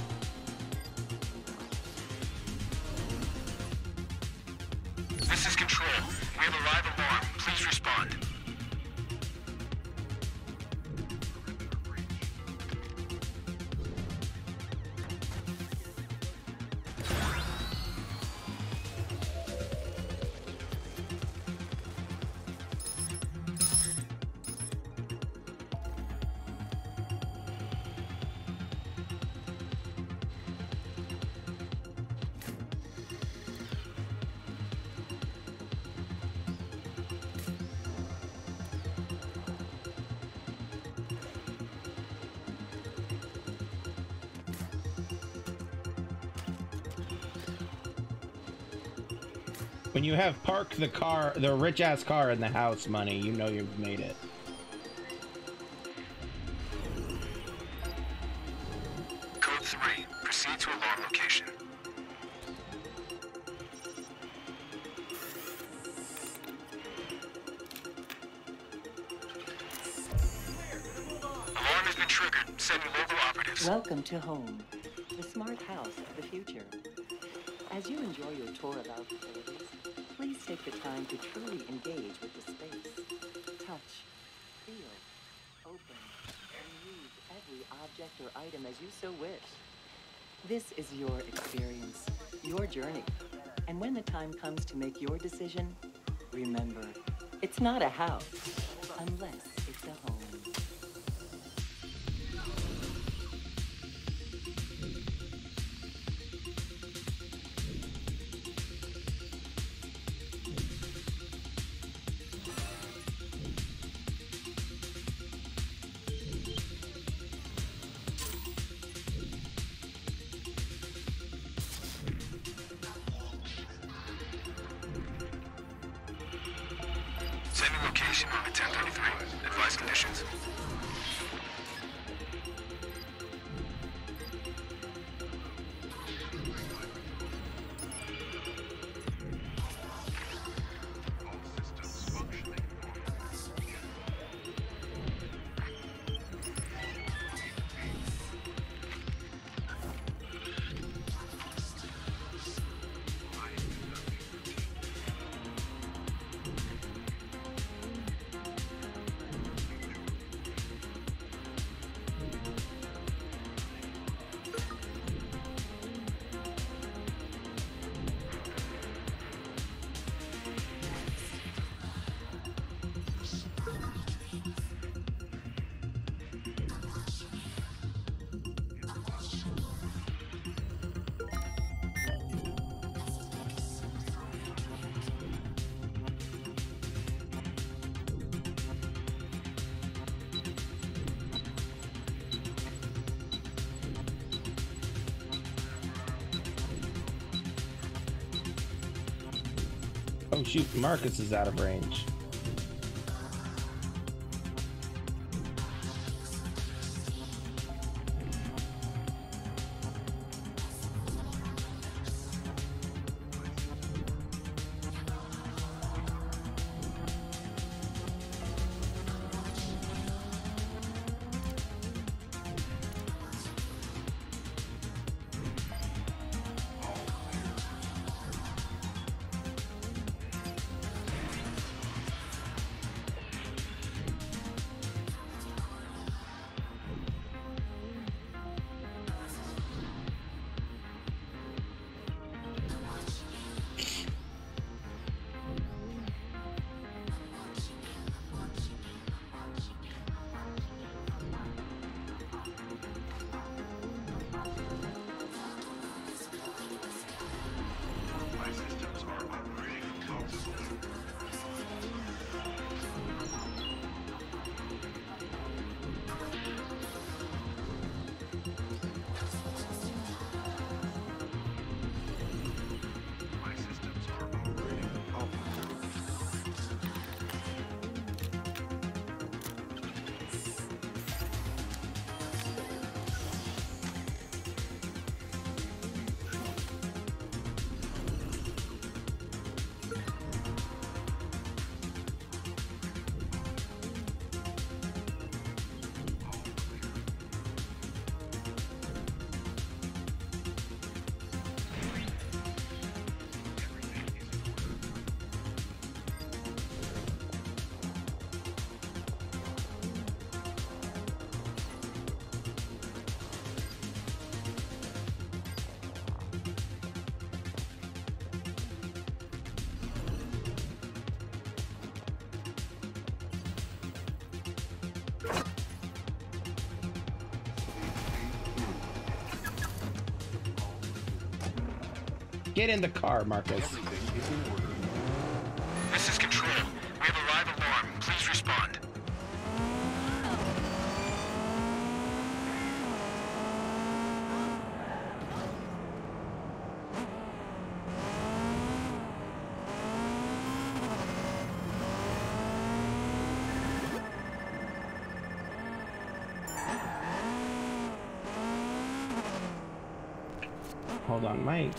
When you have park the car, the rich ass car in the house money, you know you've made it. Code 3. Proceed to alarm location. Alarm has been triggered. Sending local operatives. Welcome to Haum, the smart house of the future. As you enjoy your tour of our facilities, please take the time to truly engage with the space. Touch, feel, open, and use every object or item as you so wish. This is your experience, your journey. And when the time comes to make your decision, remember, it's not a house unless shoot, Marcus is out of range. Get in the car, Marcus. This is Control. We have a live alarm. Please respond. Hold on, Mike.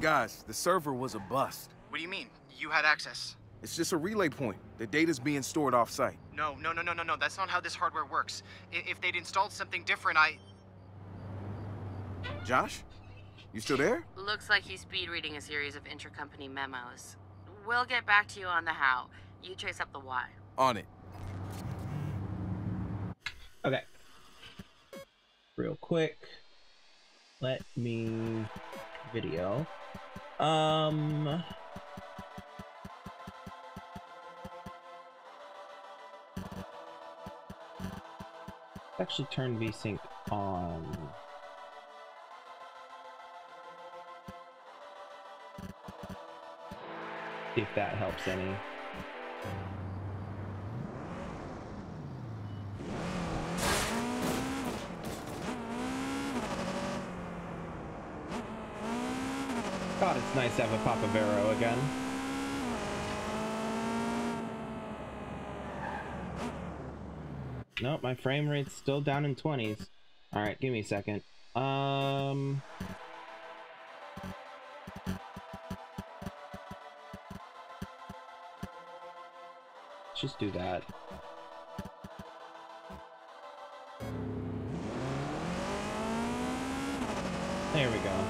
Hey guys, the server was a bust. What do you mean? You had access? It's just a relay point. The data's being stored off-site. No, no, no, no, no, no. That's not how this hardware works. I- if they'd installed something different, I. Josh? You still there? Looks like he's speed reading a series of intercompany memos. We'll get back to you on the how. You trace up the why. On it. Okay. Real quick. Let me video. Um actually turn VSync on. If that helps any. God, it's nice to have a Papa Vero again. Nope, my frame rate's still down in 20s. Alright, give me a second. Um... Just do that. There we go.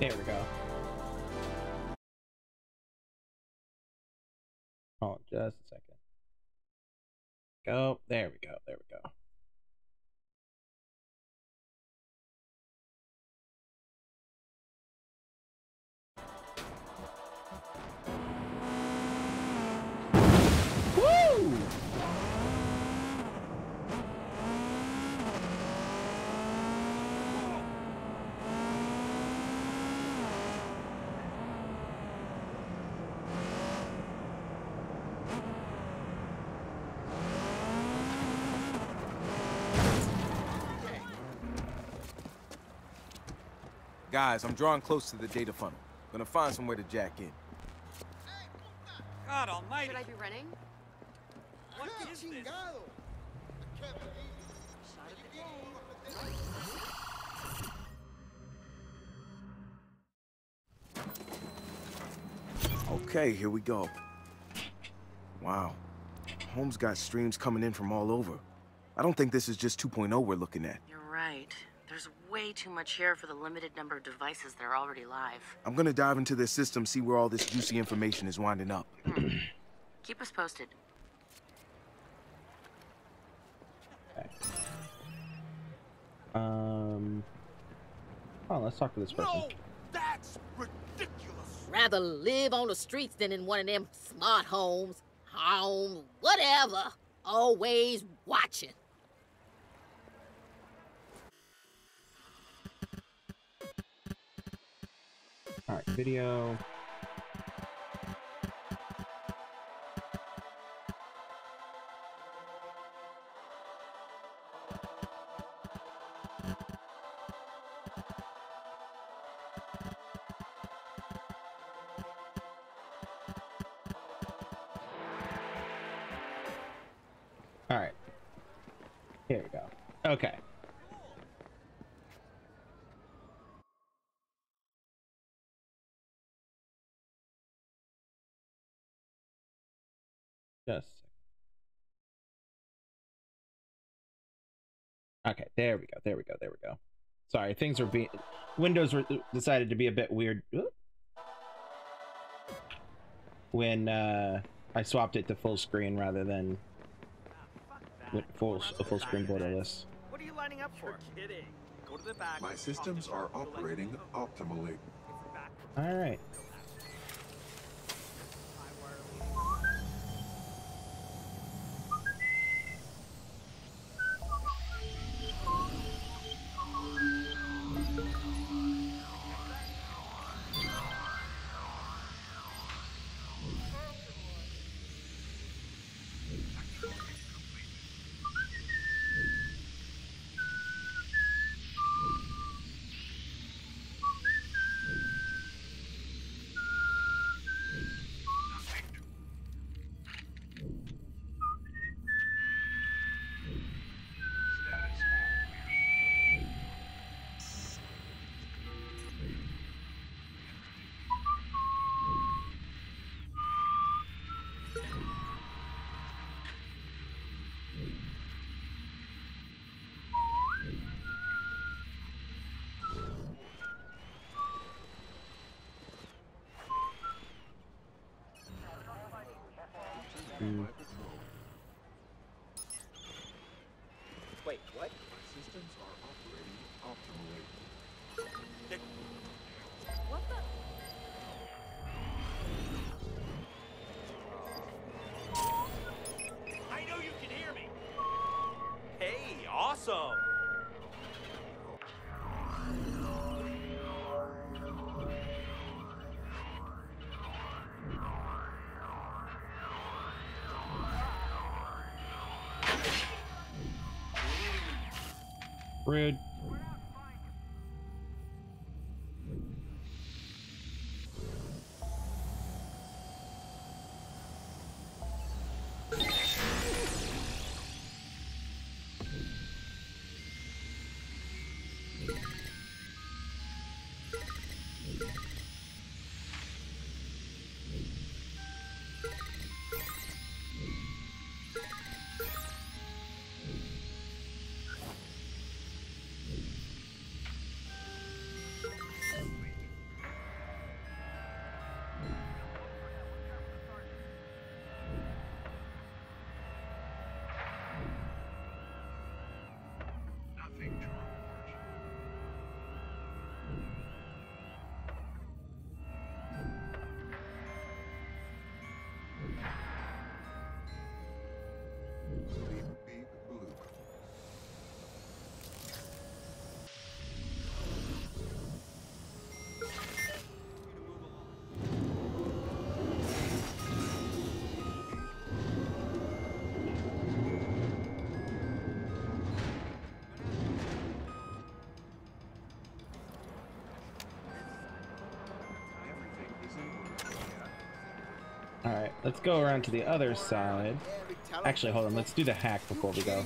There we go. Guys, I'm drawing close to the data funnel. Gonna find somewhere to jack in. God almighty. Should I be running? What is this? Okay, here we go. Wow. Haum's got streams coming in from all over. I don't think this is just 2.0 we're looking at. You're right. There's way too much here for the limited number of devices that are already live. I'm gonna dive into their system, see where all this juicy information is winding up. Keep us posted. Okay. Um. Oh, let's talk to this person. No, That's ridiculous. Rather live on the streets than in one of them smart homes, Haum, whatever. Always watching. All right, video. All right. Here we go. Okay. Just. a second. Okay, there we go. There we go. There we go. Sorry, things were being Windows were decided to be a bit weird Oop. when uh, I swapped it to full screen rather than with full a full screen borderless. What are you lining up for? kidding. Go to the back. My systems are operating optimally. All right. My are Rude. Let's go around to the other side. Actually, hold on. Let's do the hack before we go.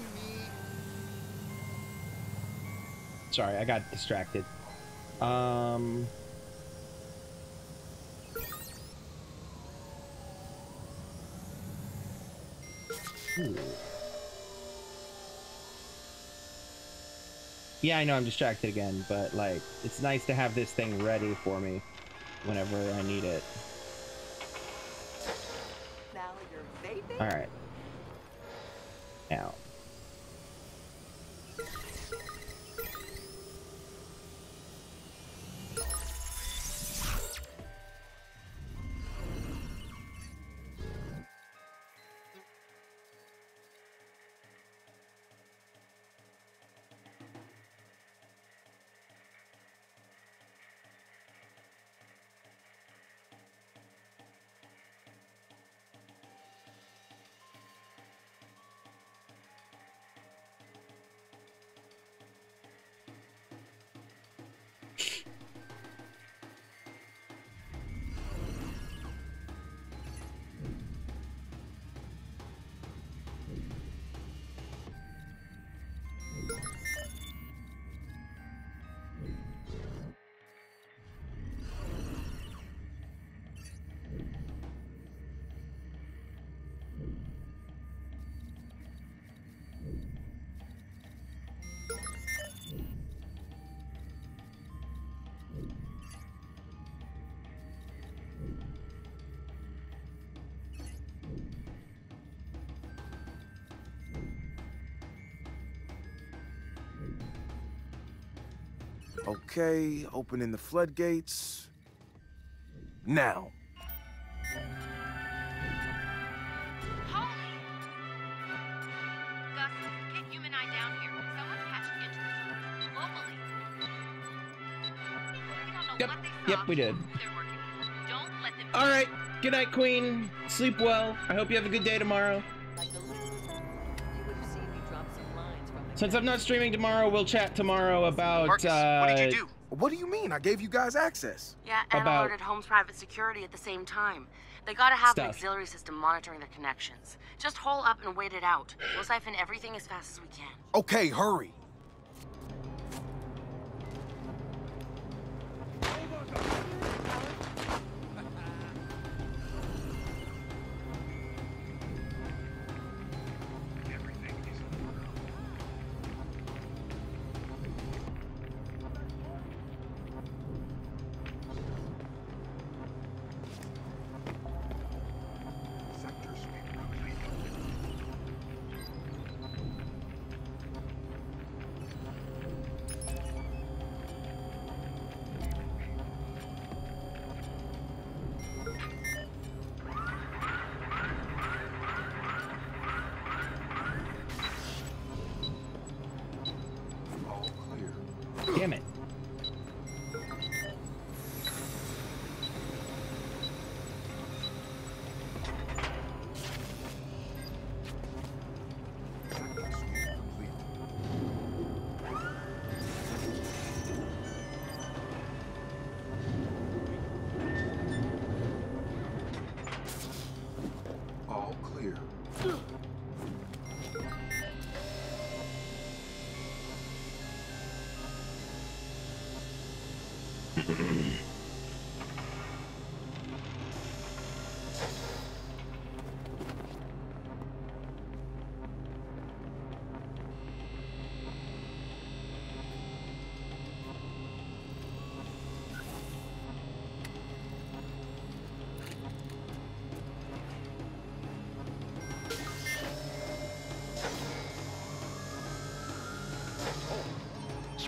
Sorry, I got distracted. Um. Ooh. Yeah, I know I'm distracted again, but like, it's nice to have this thing ready for me whenever I need it. Okay, opening the floodgates. Now. Gus, get Human Eye down here. Someone's patched into the servers. We Yep, yep, we did. They're working. Don't let them. All right. Good night, Queen. Sleep well. I hope you have a good day tomorrow. Since I'm not streaming tomorrow, we'll chat tomorrow about. Marcus, uh, what did you do? What do you mean? I gave you guys access. Yeah, and About- alerted Haum's private security at the same time. They gotta have an auxiliary system monitoring their connections. Just hole up and wait it out. We'll siphon everything as fast as we can. Okay, hurry.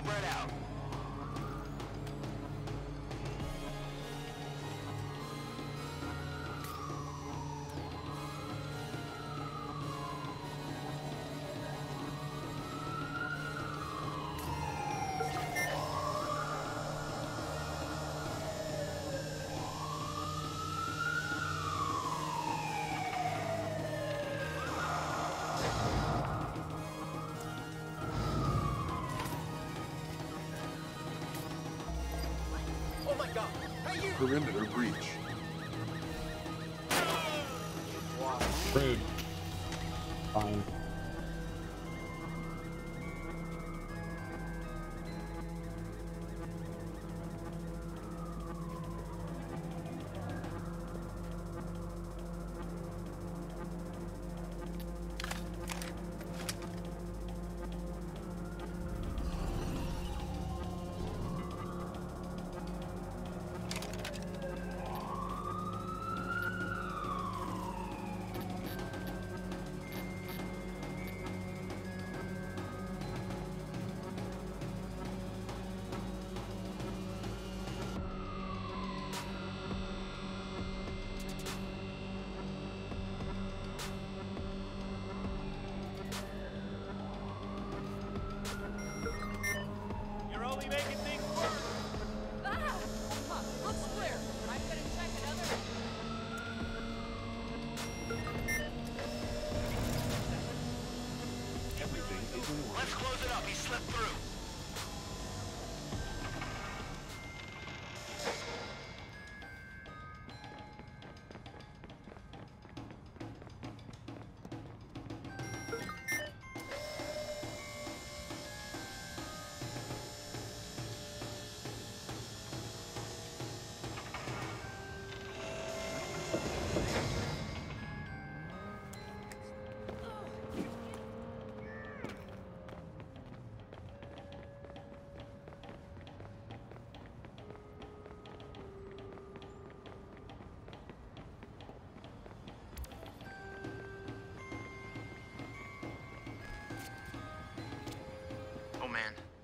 Spread out. Perimeter breach.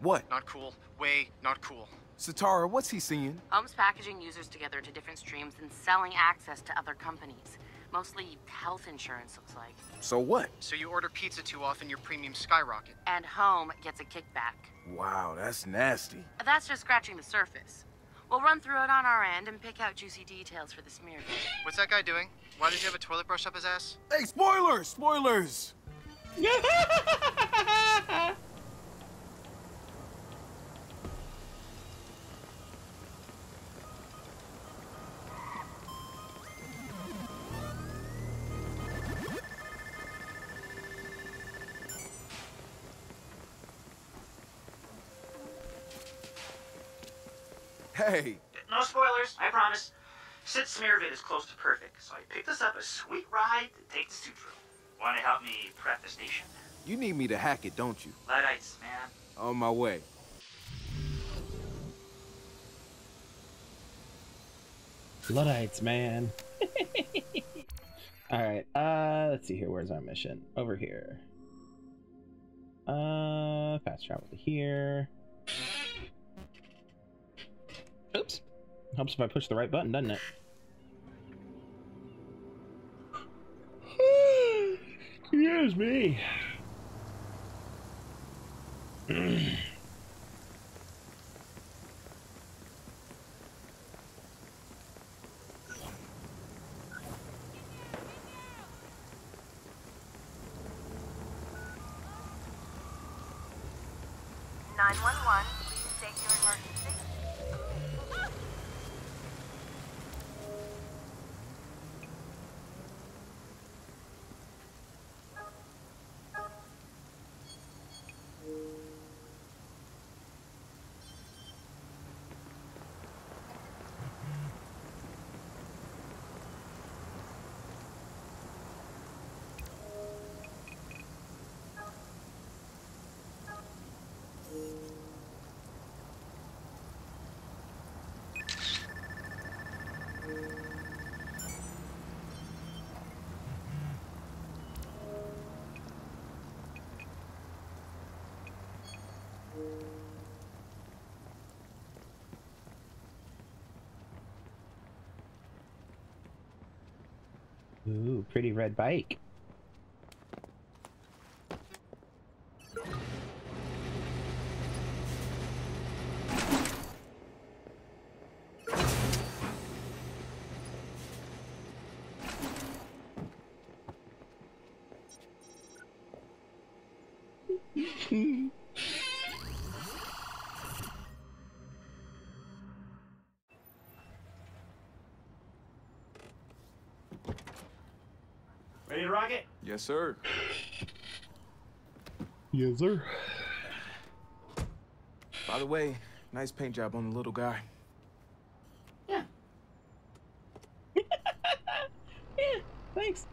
What? Not cool. Way not cool. Sitara, what's he seeing? Haum's packaging users together to different streams and selling access to other companies. Mostly health insurance, looks like. So what? So you order pizza too often, your premium skyrocket. And Home gets a kickback. Wow, that's nasty. That's just scratching the surface. We'll run through it on our end and pick out juicy details for the smear vid. What's that guy doing? Why does he have a toilet brush up his ass? Hey, spoilers! Spoilers! [laughs] Sid Smearvid is close to perfect, so I picked us up a sweet ride to take the Sutro. Want to help me prep the station? you need me to hack it, don't you? Luddites, man. On my way. Luddites, man. [laughs] All right. Uh, let's see here. Where's our mission? Over here. Uh, fast travel to here. Oops. Helps if I push the right button, doesn't it? Excuse me. [clears throat] pretty red bike. Yes, sir. Yes, sir. By the way, nice paint job on the little guy. Yeah. [laughs] yeah, thanks.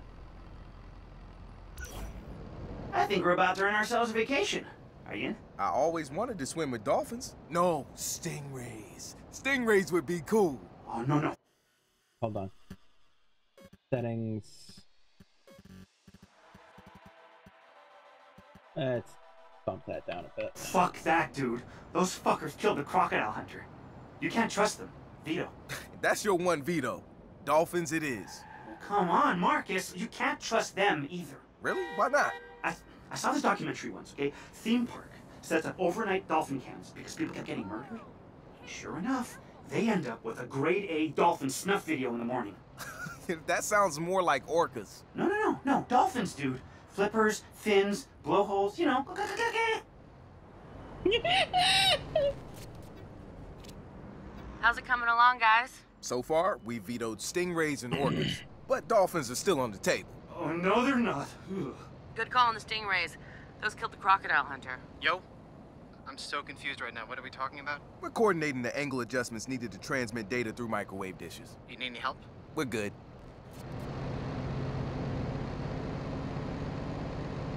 I think we're about to earn ourselves a vacation. Are you? I always wanted to swim with dolphins. No, stingrays. Stingrays would be cool. Oh, no, no. Hold on. Settings. Let's bump that down a bit. Fuck that, dude. Those fuckers killed the crocodile hunter. You can't trust them. Veto. [laughs] That's your one veto. Dolphins it is. Come on, Marcus. You can't trust them either. Really? Why not? I, I saw this documentary once, okay? Theme park sets up overnight dolphin camps because people kept getting murdered. Sure enough, they end up with a grade A dolphin snuff video in the morning. [laughs] that sounds more like orcas. No, no, no, no. Dolphins, dude. Flippers, fins, blowholes, you know. [laughs] How's it coming along, guys? So far, we've vetoed stingrays and orcas, [clears throat] but dolphins are still on the table. Oh, no, they're not. Good call on the stingrays. Those killed the crocodile hunter. Yo, I'm so confused right now. What are we talking about? We're coordinating the angle adjustments needed to transmit data through microwave dishes. You need any help? We're good.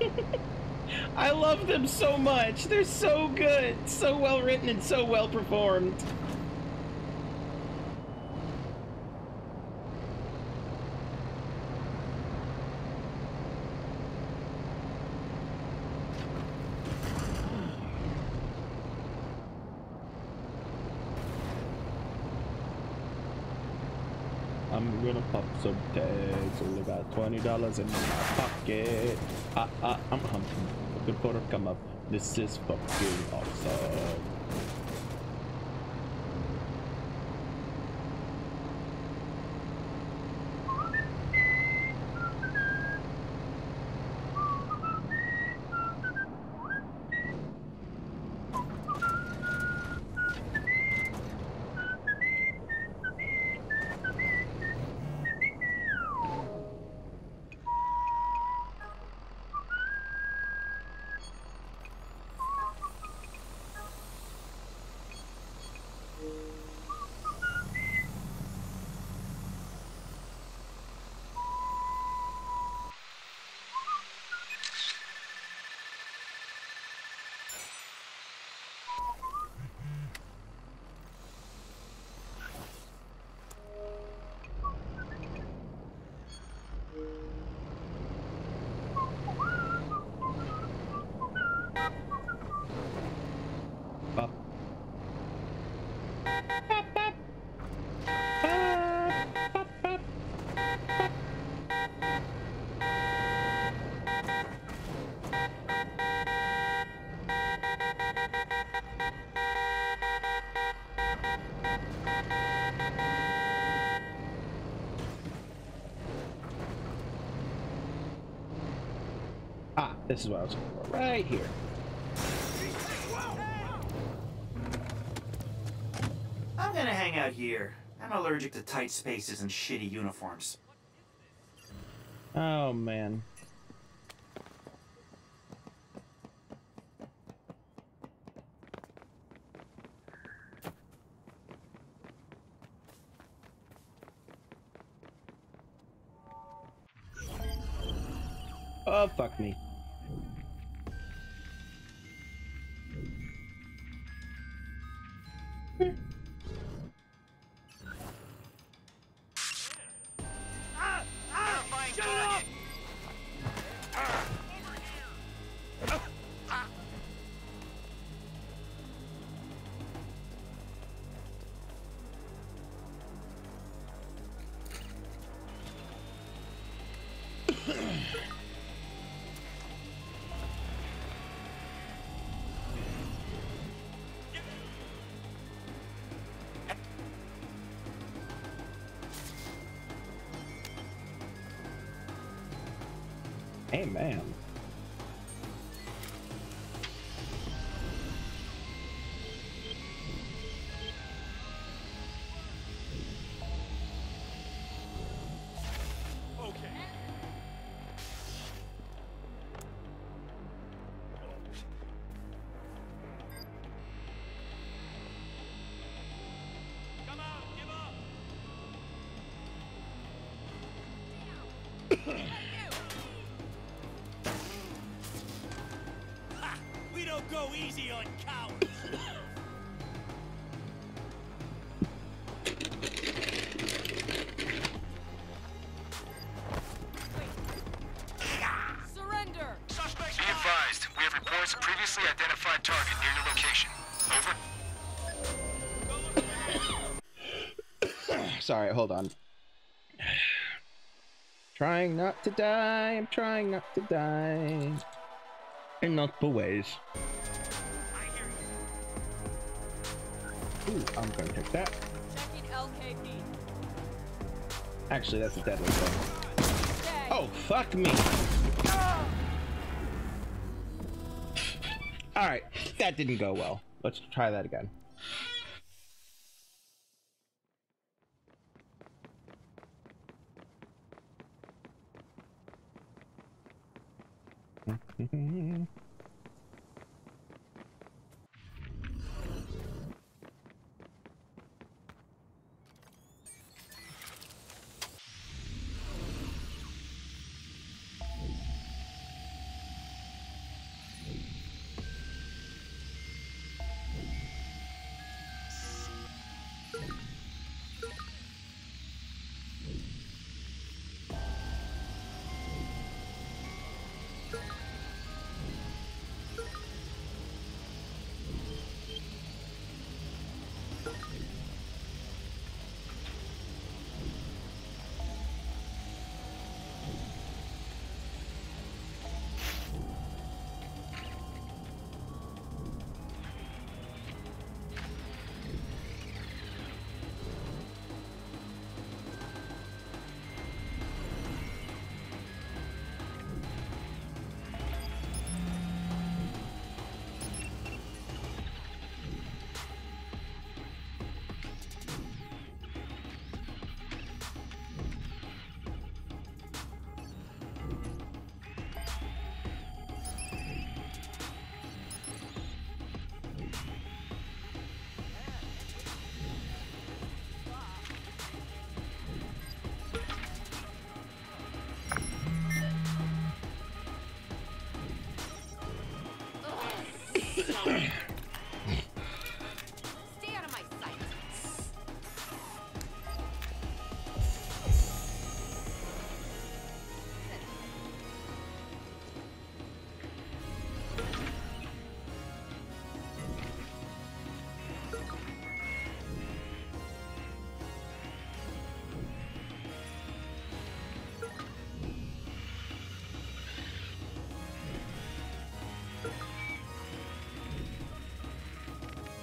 [laughs] I love them so much. They're so good, so well written, and so well performed. I'm gonna pop some tags. Only got twenty dollars in my pocket. Ah ah, I'm hunting. Looking for a come up. This is fucking awesome. Pop. Ah, this is what I was looking for. Right here. I'm gonna hang out here. I'm allergic to tight spaces and shitty uniforms. Oh man. Man. Okay. [coughs] [coughs] go easy on cowards. Surrender! Be advised, we have reports of previously identified target near your location. Over. [coughs] Sorry, hold on. Trying not to die. I'm trying not to die. In multiple ways. Take that. Actually, that's a deadly thing. Oh, fuck me. Alright, that didn't go well. Let's try that again.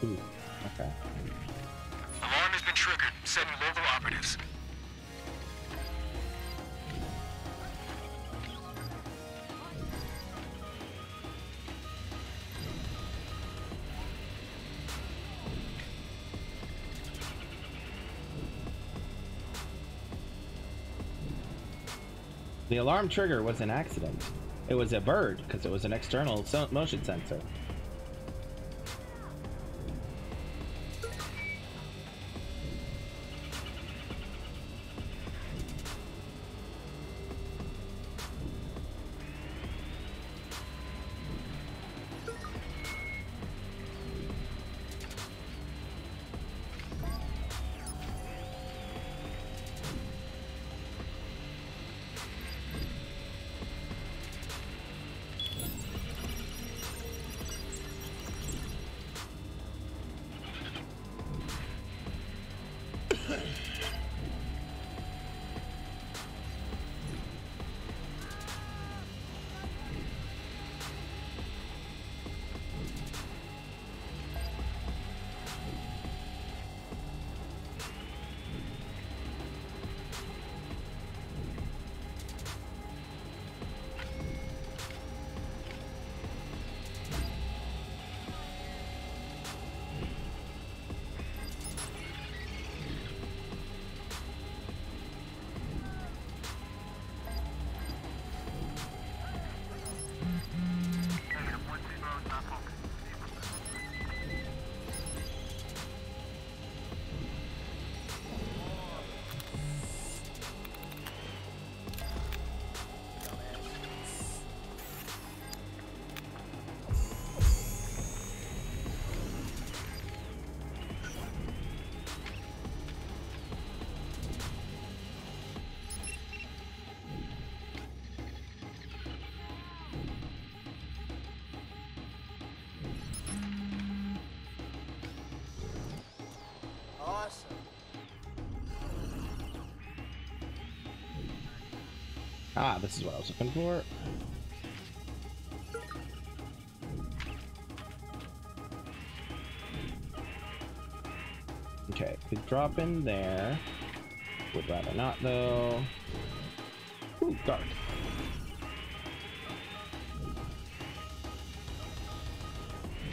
Ooh, okay. Alarm has been triggered. Sending local operatives. The alarm trigger was an accident. It was a bird because it was an external motion sensor. Ah, this is what I was looking for. Okay, could drop in there. Would rather not though. Ooh, dark.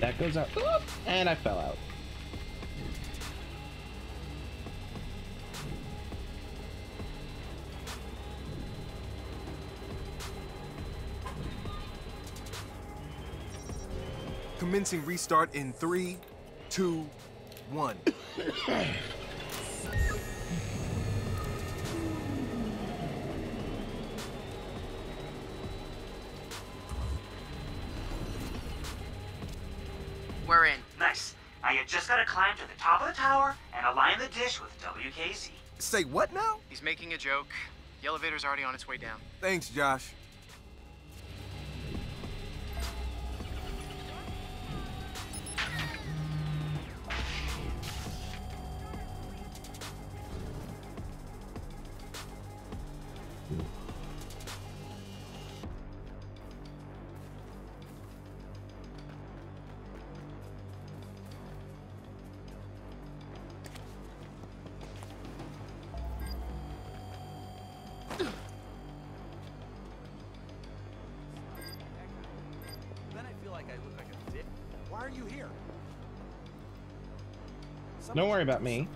That goes out. Oop, and I fell out. Commencing restart in three, two, one. [coughs] We're in. Nice. Now you just gotta climb to the top of the tower and align the dish with WKZ. Say what now? He's making a joke. The elevator's already on its way down. Thanks, Josh. Don't worry about me.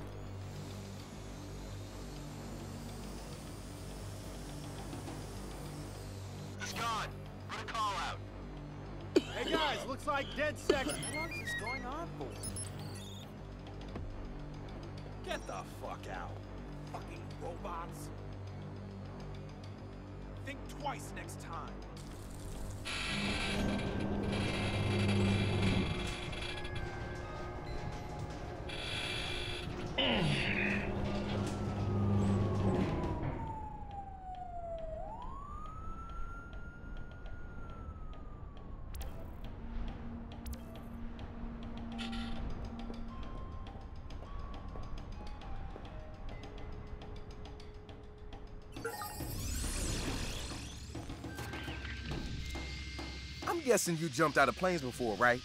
Guessing you jumped out of planes before, right?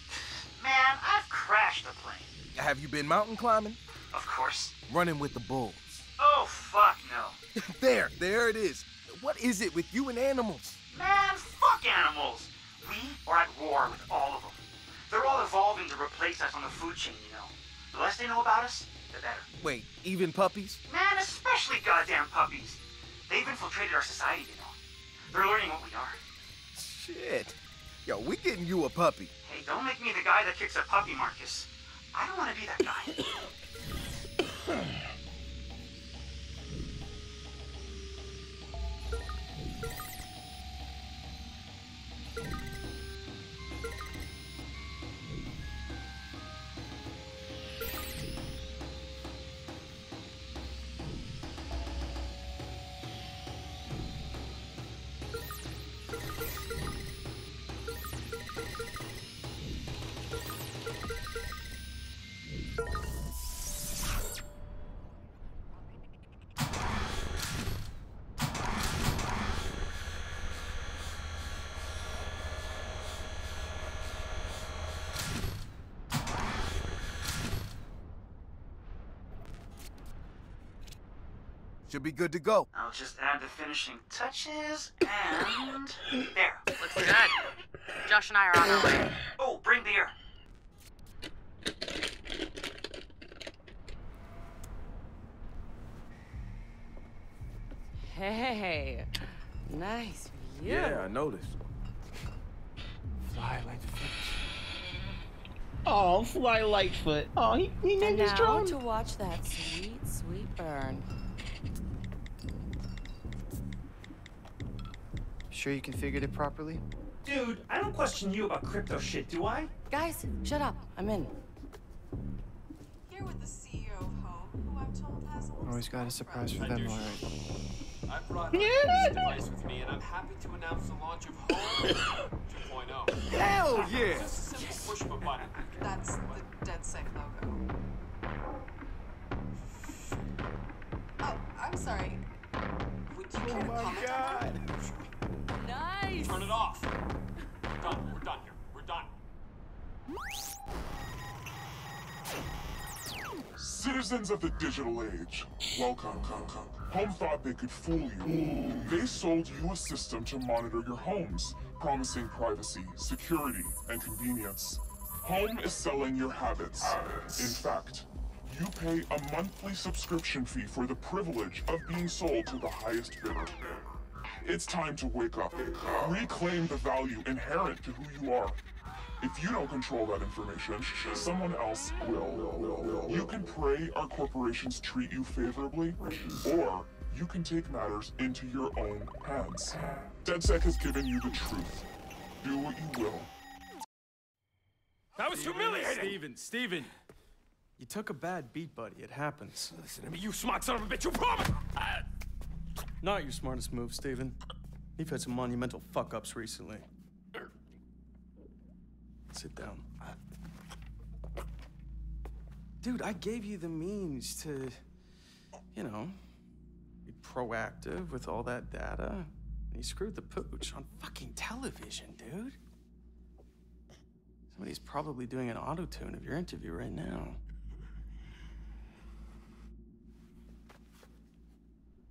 Man, I've crashed a plane. Have you been mountain climbing? Of course. Running with the bulls. Oh, fuck no. [laughs] there, there it is. What is it with you and animals? Man, fuck animals. We are at war with all of them. They're all evolving to replace us on the food chain, you know. The less they know about us, the better. Wait, even puppies? Man, especially goddamn puppies. They've infiltrated our society, you know. They're learning what we are. Shit. Yo, we getting you a puppy. Hey, don't make me the guy that kicks a puppy, Marcus. I don't want to be that guy. Should be good to go. I'll just add the finishing touches and there. Looks good. Josh and I are on our way. Oh, bring beer. Hey, nice view. Yeah, I noticed. Fly like the fish. Oh, Fly Lightfoot. Oh, he, he And named his now drone. to watch that sweet, sweet burn. Sure you configured it properly? Dude, I don't question you about crypto shit, do I? Guys, shut up. I'm in. Here with the CEO of Haum, who I'm told has a Always got a surprise for them, alright. I brought [laughs] this device with me, and I'm happy to announce the launch of Haum 2.0. Hell yeah! Just a simple push of a button. That's the DedSec logo. Oh, I'm sorry. Would you care to oh comment on that? Turn it off. Done. We're done here. We're done. Citizens of the digital age, welcome. Come, come. Haum thought they could fool you. They sold you a system to monitor your homes, promising privacy, security, and convenience. Haum is selling your habits. In fact, you pay a monthly subscription fee for the privilege of being sold to the highest bidder. It's time to wake up. Reclaim the value inherent to who you are. If you don't control that information, someone else will. You can pray our corporations treat you favorably, or you can take matters into your own hands. DedSec has given you the truth. Do what you will. That was humiliating! Steven, Steven! You took a bad beat, buddy. It happens. Listen to me, you smart son of a bitch, you promised! Not your smartest move, Steven. You've had some monumental fuck ups recently. Sit down. Dude, I gave you the means to, you know, be proactive with all that data. And you screwed the pooch on fucking television, dude. Somebody's probably doing an auto tune of your interview right now.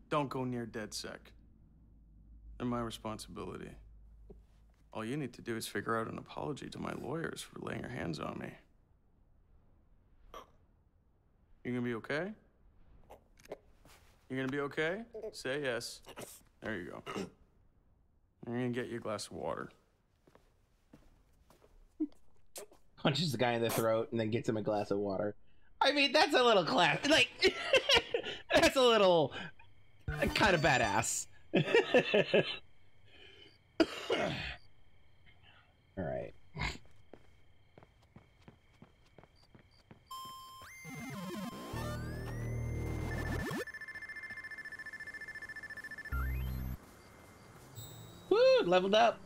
Don't go near DedSec. They're my responsibility. All you need to do is figure out an apology to my lawyers for laying your hands on me. You gonna be okay? You gonna be okay? Say yes. There you go. [clears throat] I'm gonna get you a glass of water. Punches the guy in the throat and then gets him a glass of water. I mean, that's a little class. Like, [laughs] that's a little kind of badass. All right. Woo! Leveled up.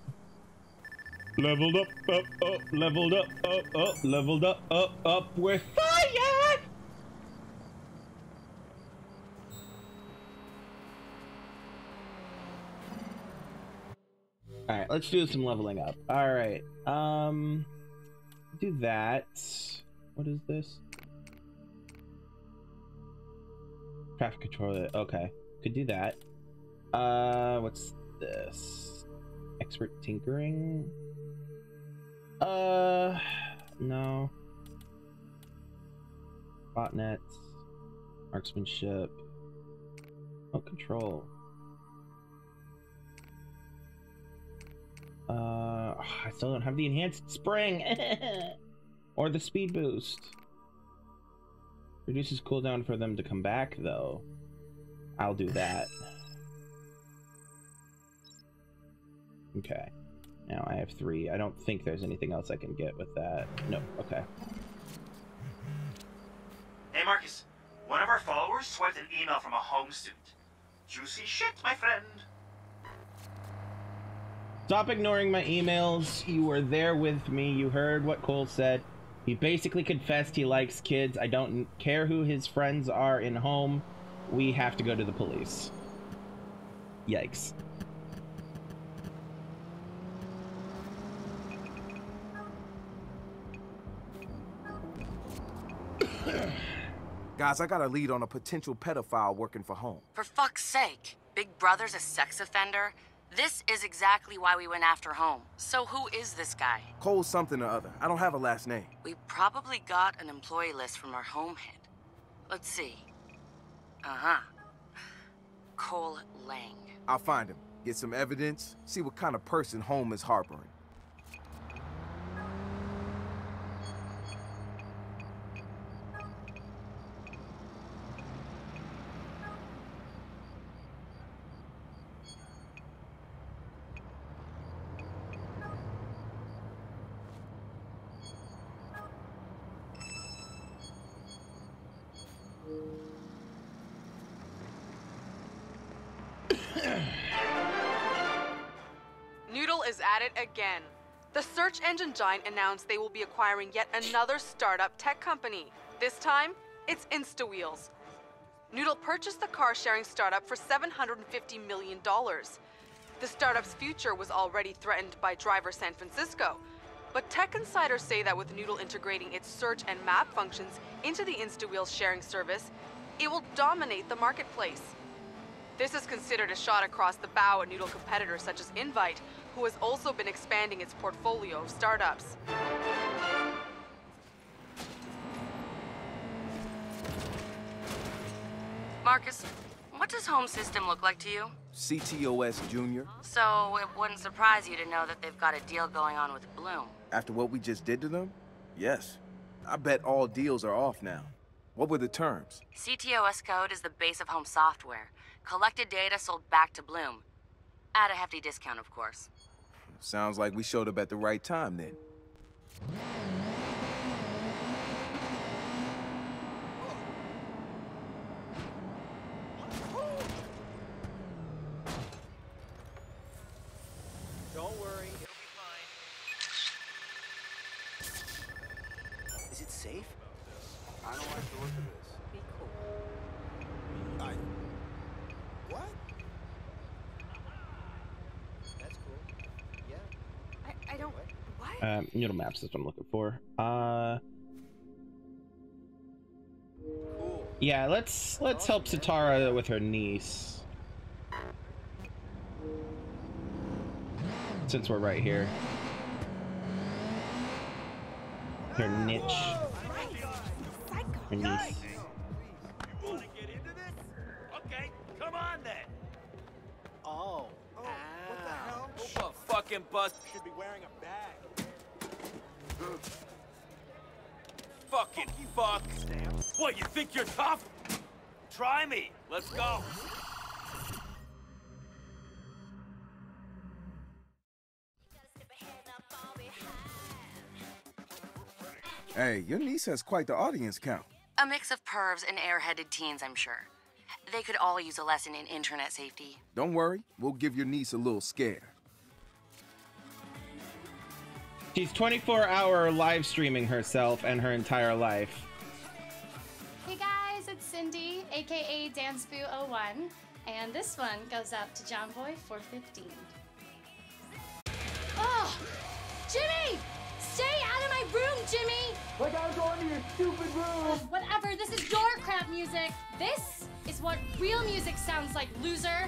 Leveled up, up, up, leveled up, up, up, leveled up, up, up with fire! Alright, let's do some leveling up. Alright, um... Do that. What is this? Traffic controller, okay. Could do that. Uh, what's this? Expert tinkering? Uh, no. Botnets, marksmanship, oh control. Uh, I still don't have the enhanced spring [laughs] or the speed boost. Reduces cooldown for them to come back though. I'll do that. Okay. Now I have three. I don't think there's anything else I can get with that. No. Okay. Hey, Marcus. One of our followers swiped an email from a home student. Juicy shit, my friend. Stop ignoring my emails. You were there with me. You heard what Cole said. He basically confessed he likes kids. I don't care who his friends are in Haum. We have to go to the police. Yikes. [coughs] Guys, I got a lead on a potential pedophile working for Haum. For fuck's sake, Big Brother's a sex offender? This is exactly why we went after Haum. So who is this guy? Cole something or other. I don't have a last name. We probably got an employee list from our Haum head. Let's see. Uh-huh. Cole Lang. I'll find him, get some evidence, see what kind of person Haum is harboring. Again. The search engine giant announced they will be acquiring yet another startup tech company. This time, it's InstaWheels. Nudle purchased the car sharing startup for $750 million. The startup's future was already threatened by Driver San Francisco. But tech insiders say that with Nudle integrating its search and map functions into the InstaWheels sharing service, it will dominate the marketplace. This is considered a shot across the bow at Nudle competitors such as Invite, who has also been expanding its portfolio of startups. Marcus, what does Haum System look like to you? CTOS Junior, So it wouldn't surprise you to know that they've got a deal going on with Blume. after what we just did to them? Yes. I bet all deals are off now. What were the terms? CTOS code is the base of Haum software. Collected data sold back to Blume. At a hefty discount, of course. Sounds like we showed up at the right time then. Don't worry, it'll be fine. Is it safe? I don't like the look of this. Be cool. I... What? That's cool. Yeah. I, I don't. What? Um, Nudle maps is what I'm looking for. Uh. Yeah, let's let's help Sitara with her niece. Since we're right here. Her niche. Her niece. Wanna get into this? Okay, come on then. Oh. Oh, what the hell? Hope a fucking bus should be wearing a bag. Fucking fuck. What, you think you're tough? Try me. Let's go. Hey, your niece has quite the audience count. A mix of pervs and airheaded teens, I'm sure. They could all use a lesson in internet safety. Don't worry, we'll give your niece a little scare. She's 24 hour live streaming herself and her entire life. Hey guys, it's Cindy, aka DanceBoo01, and this one goes out to JohnBoy415. Oh! Jimmy! Stay out of my room, Jimmy! Like I was going to your stupid room! Oh, whatever, this is your crap music! This is what real music sounds like, loser!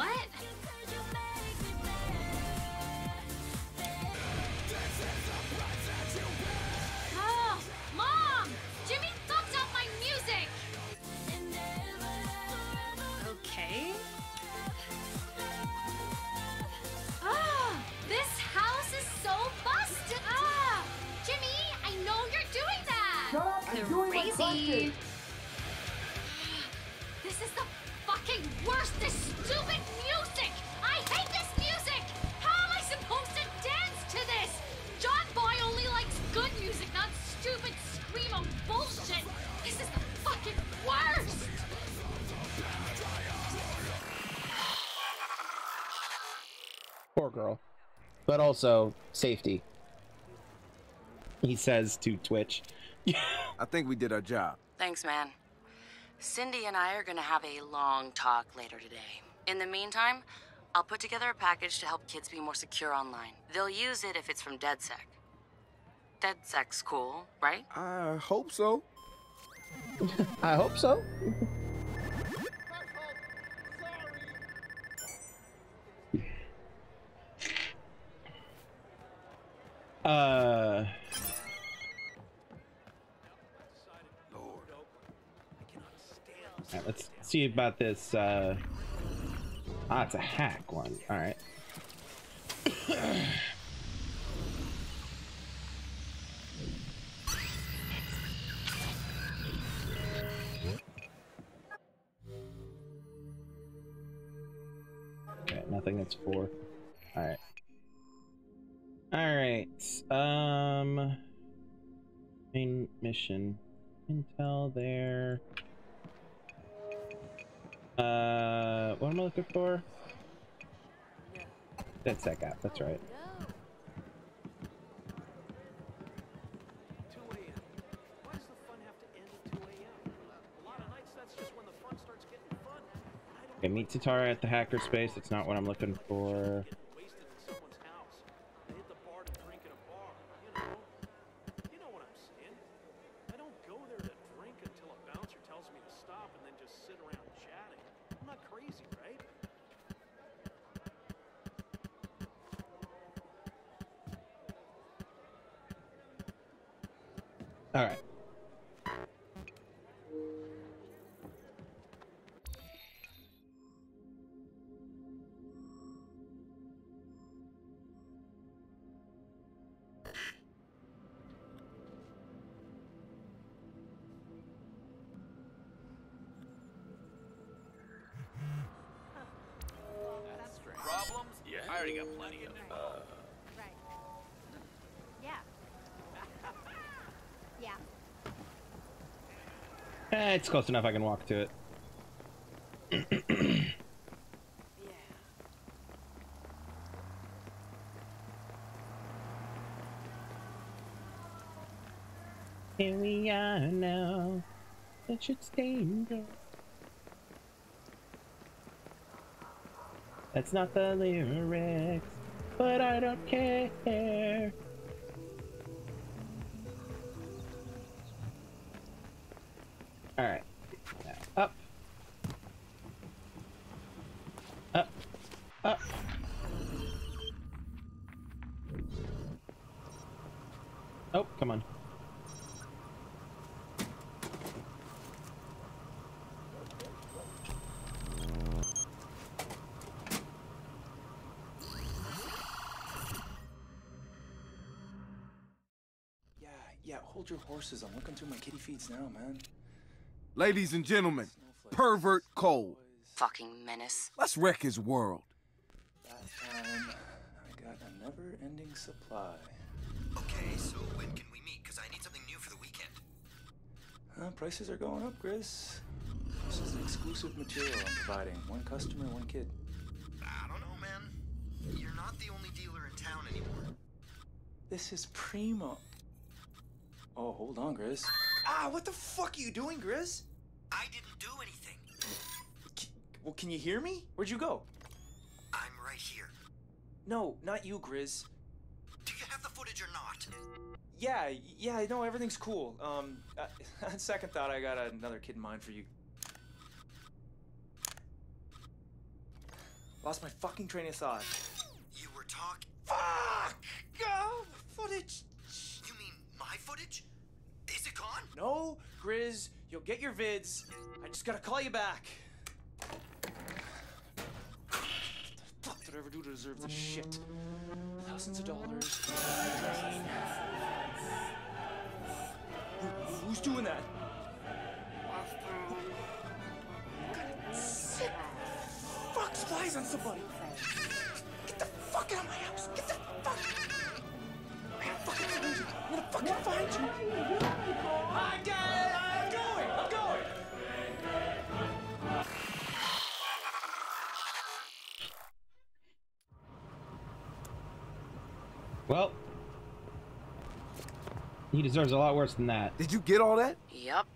What? Oh, Mom! Jimmy fucked up my music! Okay. Ah, this house is so busted! Ah! Jimmy, I know you're doing that! Shut up, I'm doing my. This is the fucking worst! This Poor girl. But also safety. He says to Twitch. I think we did our job. Thanks, man. Cindy and I are gonna have a long talk later today. In the meantime, I'll put together a package to help kids be more secure online. They'll use it if it's from DedSec. DedSec's cool, right? I hope so. [laughs] I hope so. Uh. Alright, let's see about this. Uh... Ah, it's a hack one. All right. [coughs] Okay, nothing that's four. All right. All right. Um. Main mission. Intel there. Uh, what am I looking for? That's that gap. That's right. 2 a.m. Why does the fun have to end at 2 a.m.? A lot of nights, that's just when the fun starts. Okay, meet Sitara at the hackerspace. That's not what I'm looking for. It's close enough. I can walk to it. [clears throat] Here we are now. It should stay indoors. That's not the lyrics, but I don't care. Alright. Up. Up. Up. Oh, come on. Yeah, yeah, hold your horses. I'm looking through my kitty feeds now, man. Ladies and gentlemen, Pervert Cole. Fucking menace. Let's wreck his world. Last time, I got a never-ending supply. Okay, so when can we meet? Because I need something new for the weekend. Uh, prices are going up, Grizz. This is exclusive material I'm providing. One customer, one kid. I don't know, man. You're not the only dealer in town anymore. This is primo. Oh, hold on, Grizz. Ah, what the fuck are you doing, Grizz? I didn't do anything. Well, can you hear me? Where'd you go? I'm right here. No, not you, Grizz. Do you have the footage or not? Yeah, yeah, no, everything's cool. Um, uh, [laughs] on second thought, I got another kid in mind for you. Lost my fucking train of thought. You were talking. Fuck! Go! Footage! You mean my footage? Is it gone? No, Grizz, you'll get your vids. I just gotta call you back. What the fuck did I ever do to deserve this shit? Thousands of dollars. Who- who's doing that? Sick fuck spies on somebody. Get the fuck out of my house. Get the fuck. I'm gonna fucking find you. I'm gonna fucking find you. I got Well, he deserves a lot worse than that. Did you get all that? Yup.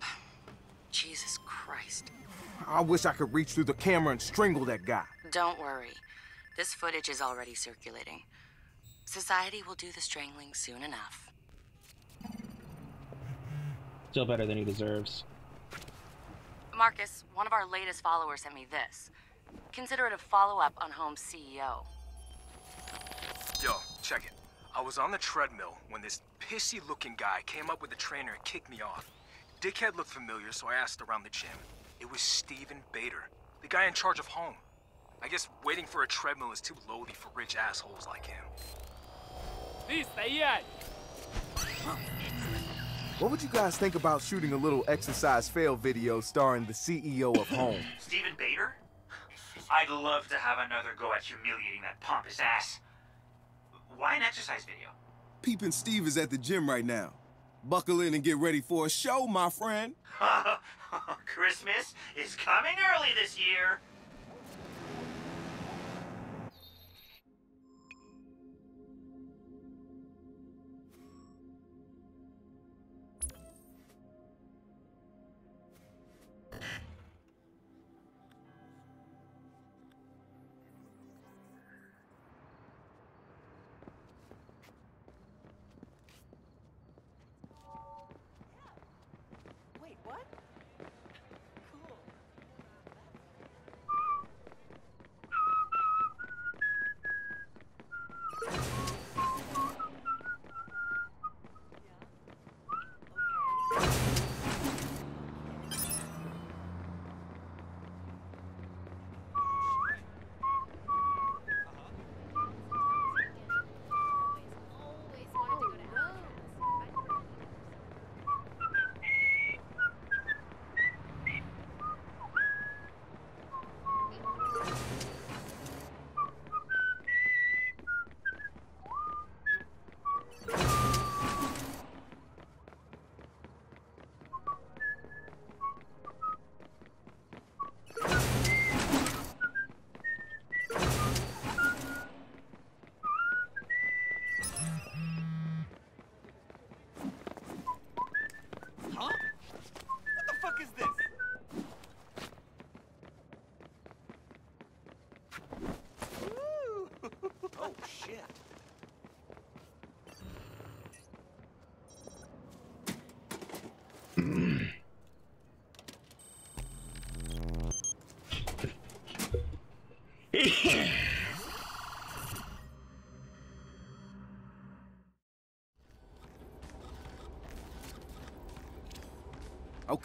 Jesus Christ. I wish I could reach through the camera and strangle that guy. Don't worry. This footage is already circulating. Society will do the strangling soon enough. Still better than he deserves. Marcus, one of our latest followers sent me this. Consider it a follow up on Haum's CEO. Yo, check it. I was on the treadmill when this pissy looking guy came up with the trainer and kicked me off. Dickhead looked familiar, so I asked around the gym. It was Steven Bader, the guy in charge of Haum. I guess waiting for a treadmill is too lowly for rich assholes like him. What would you guys think about shooting a little exercise fail video starring the CEO of Haum? Steven Bader? I'd love to have another go at humiliating that pompous ass. Why an exercise video? Peepin' Steve is at the gym right now. Buckle in and get ready for a show, my friend. [laughs] Christmas is coming early this year.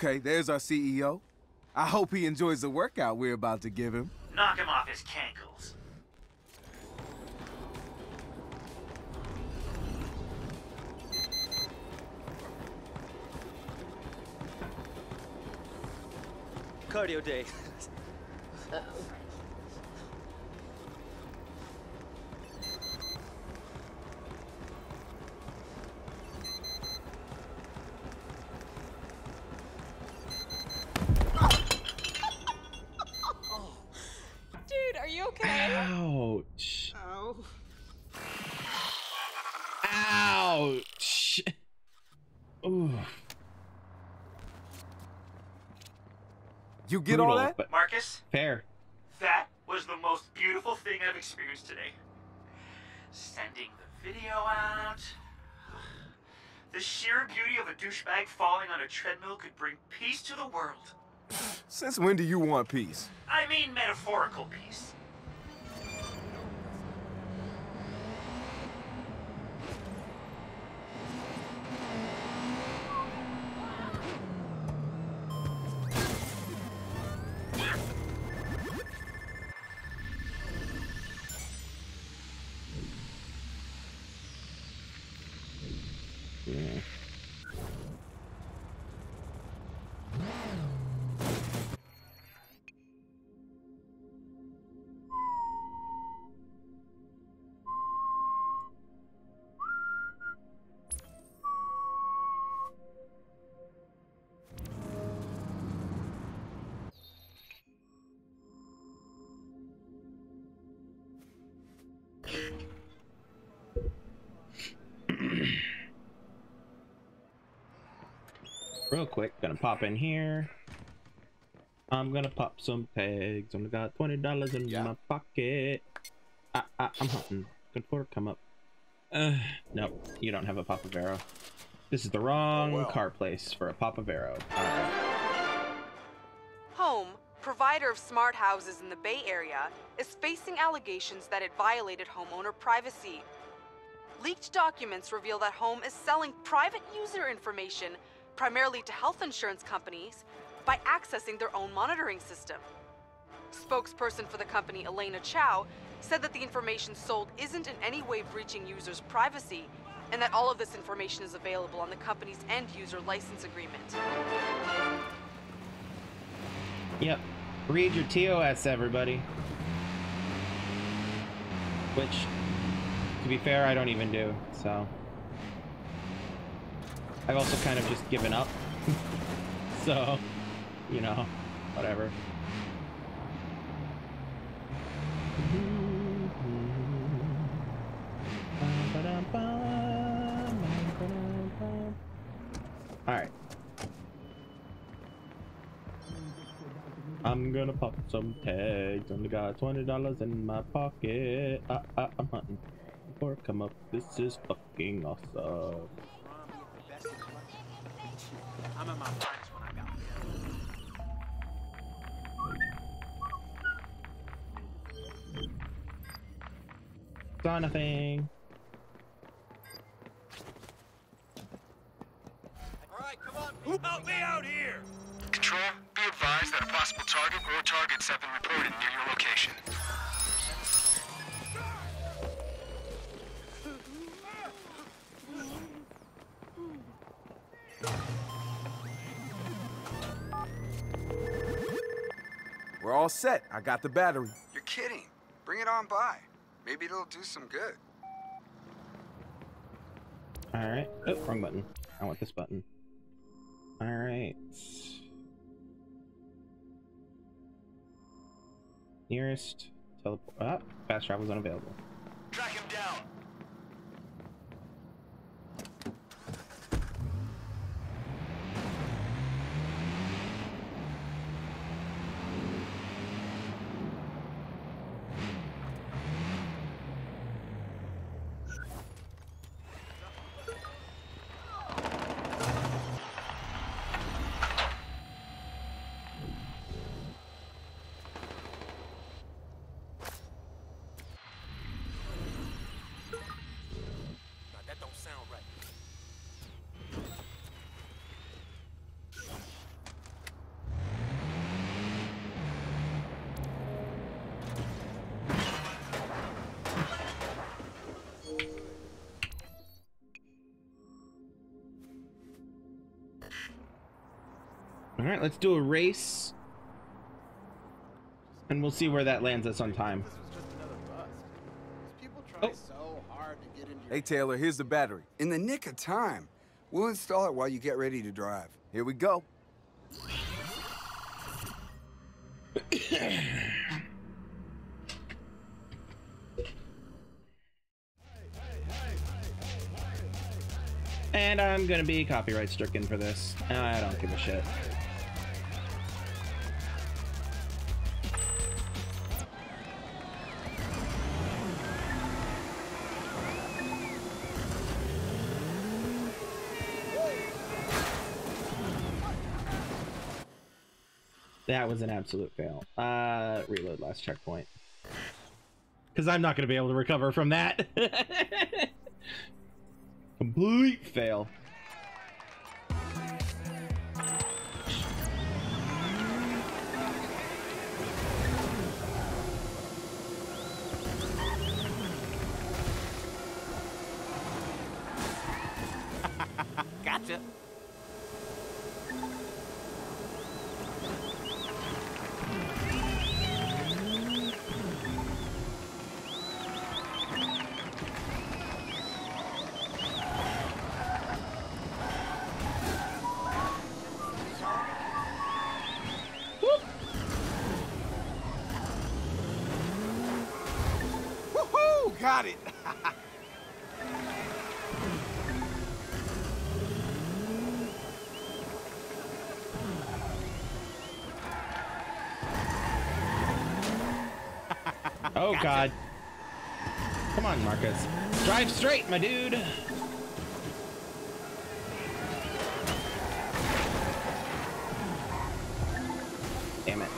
Okay, there's our CEO. I hope he enjoys the workout we're about to give him. Knock him off his cankles. Cardio day. You all that? but Marcus, fair. that was the most beautiful thing I've experienced today. Sending the video out. [sighs] The sheer beauty of a douchebag falling on a treadmill could bring peace to the world. Since when do you want peace? I mean metaphorical peace. Quick, gonna pop in here. I'm gonna pop some tags. Only got twenty dollars in my pocket. I, I, I'm hunting. Good for come up. Uh, nope, you don't have a Papavero. This is the wrong car place for a Papavero. Haum, provider of smart houses in the Bay Area, is facing allegations that it violated homeowner privacy. Leaked documents reveal that Haum is selling private user information, primarily to health insurance companies, by accessing their own monitoring system. Spokesperson for the company, Elena Chow, said that the information sold isn't in any way breaching users' privacy, and that all of this information is available on the company's end user license agreement. Yep. Read your TOS, everybody. Which, to be fair, I don't even do, so. I've also kind of just given up. [laughs] so, you know, whatever. Alright. I'm gonna pop some tags. Only got twenty dollars in my pocket. Ah, ah, I'm hunting. I come up, this is fucking awesome. I'm at my finest when I got here. Saw nothing. Help me out here! Control, be advised that a possible target or targets have been reported near your location. We're all set. I got the battery. You're kidding. Bring it on by. Maybe it'll do some good. Alright. Oh, wrong button. I want this button. Alright. Nearest teleport. Ah, fast travel is unavailable. Track him down. All right, let's do a race. And we'll see where that lands us on time. Try oh. so hard to get into Hey, Taylor, here's the battery. In the nick of time. We'll install it while you get ready to drive. Here we go. And I'm gonna be copyright stricken for this. I don't give a shit. That was an absolute fail. Uh, reload last checkpoint. Because I'm not going to be able to recover from that. [laughs] Complete fail. God. Come on, Marcus. Drive straight, my dude. Damn it.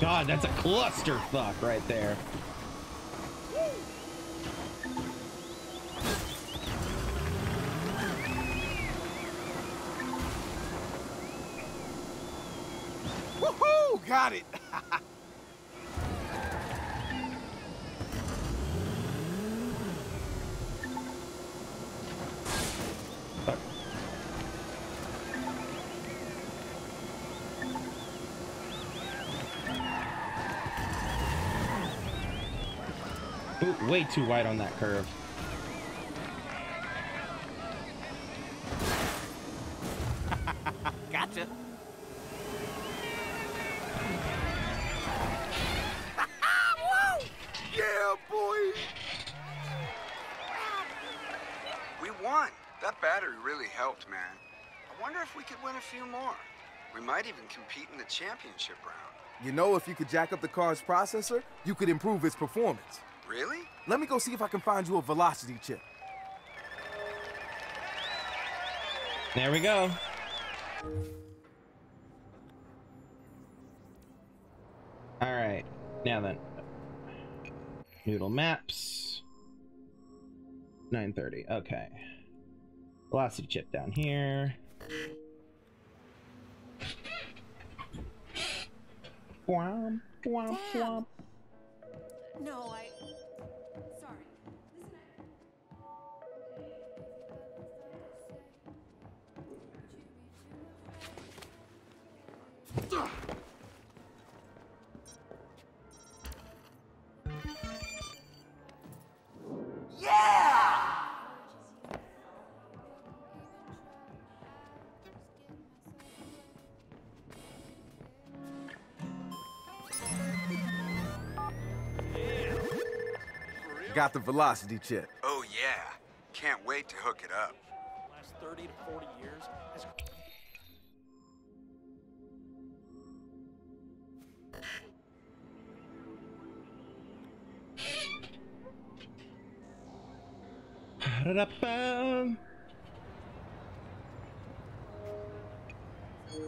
God, that's a clusterfuck right there. Way too wide on that curve. [laughs] Gotcha. [laughs] Yeah, boy! We won. That battery really helped, man. I wonder if we could win a few more. We might even compete in the championship round. You know, if you could jack up the car's processor, you could improve its performance. Really? Let me go see if I can find you a velocity chip. There we go. All right, now then. Nudle maps. 930. Okay. Velocity chip down here. Womp, womp, womp. No, I. Got the velocity chip. Oh, yeah. Can't wait to hook it up. Last 30 to 40 years has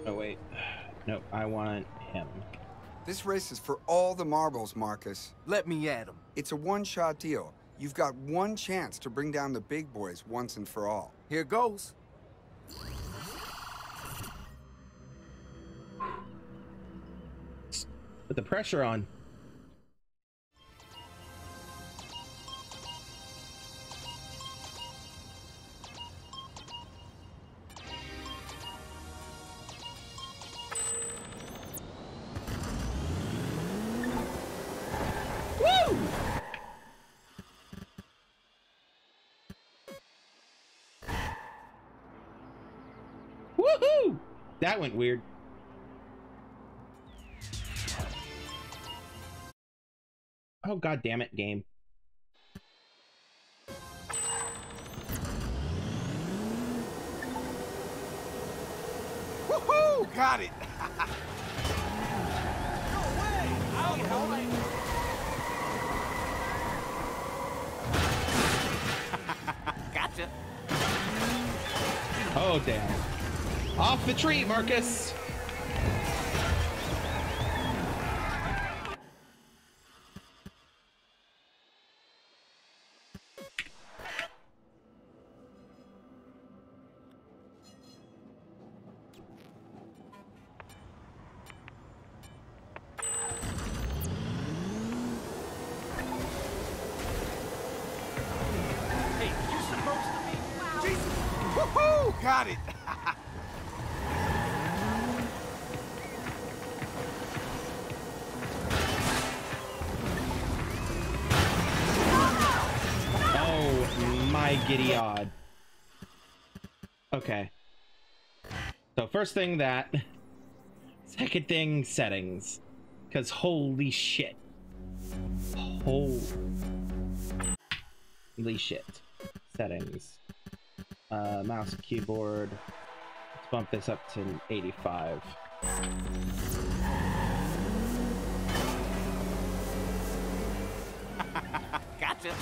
Oh wait. Nope, I want him. This race is for all the marbles, Marcus. Let me at 'em. It's a one-shot deal. You've got one chance to bring down the big boys once and for all. Here goes. Put the pressure on. That went weird. Oh god damn it, game. Woohoo! Got it! [laughs] [laughs] Gotcha. Oh damn. Off the tree, Marcus! First thing that. [laughs] Second thing settings. Cause holy shit. Holy shit. Settings. Uh, mouse keyboard. Let's bump this up to 85. [laughs] Gotcha.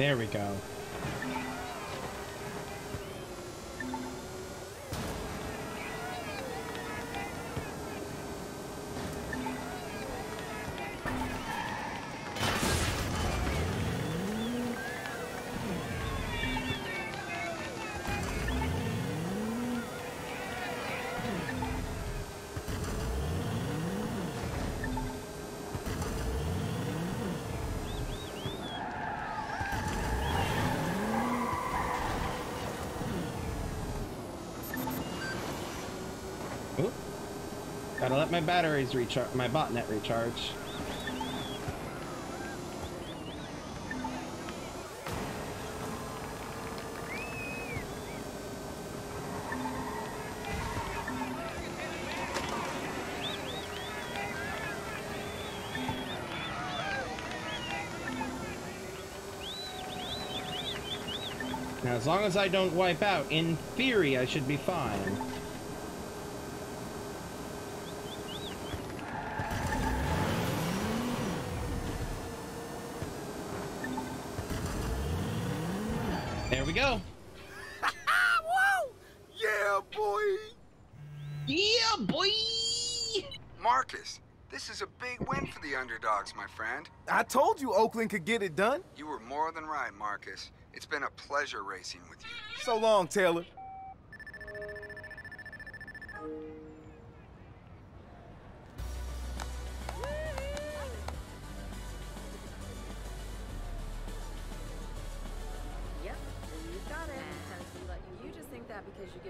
There we go. Gotta let my batteries recharge, my botnet recharge. Now, as long as I don't wipe out, in theory, I should be fine. We go. [laughs] Woo! Yeah, boy! Yeah, boy! Marcus, this is a big win for the underdogs, my friend. I told you Oakland could get it done. You were more than right, Marcus. It's been a pleasure racing with you. So long, Taylor.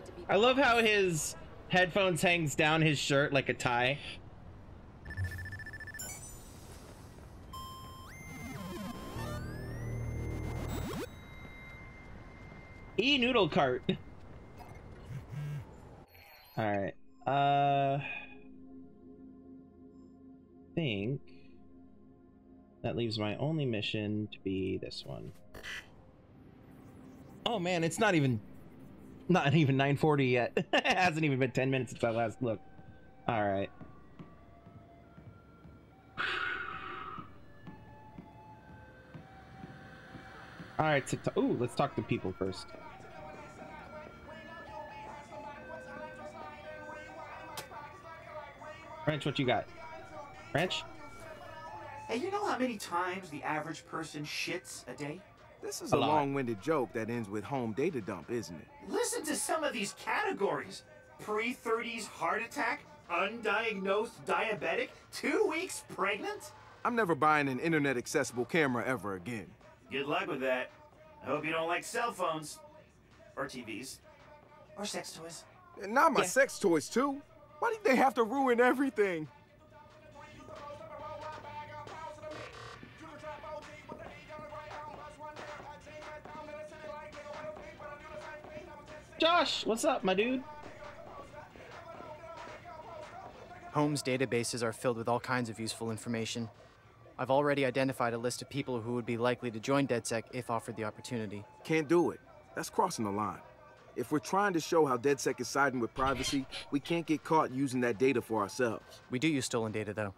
That because you get to be. I love how his headphones hangs down his shirt like a tie. E Nudle cart. All right. Uh think that leaves my only mission to be this one. Oh man, it's not even not even 940 yet. [laughs] it hasn't even been 10 minutes since I last looked. All right. All right. So ooh, let's talk to people first. Wrench, what you got? Wrench? Hey, you know how many times the average person shits a day? This is A a, long-winded joke that ends with Haum data dump, isn't it? Listen to some of these categories. Pre-30s heart attack, undiagnosed diabetic, two weeks pregnant? I'm never buying an internet-accessible camera ever again. Good luck with that. I hope you don't like cell phones. Or TVs. Or sex toys. Not my sex toys, too. Why did they have to ruin everything? Josh, what's up, my dude? Haum's databases are filled with all kinds of useful information. I've already identified a list of people who would be likely to join DedSec if offered the opportunity. Can't do it. That's crossing the line. If we're trying to show how DedSec is siding with privacy, we can't get caught using that data for ourselves. We do use stolen data, though.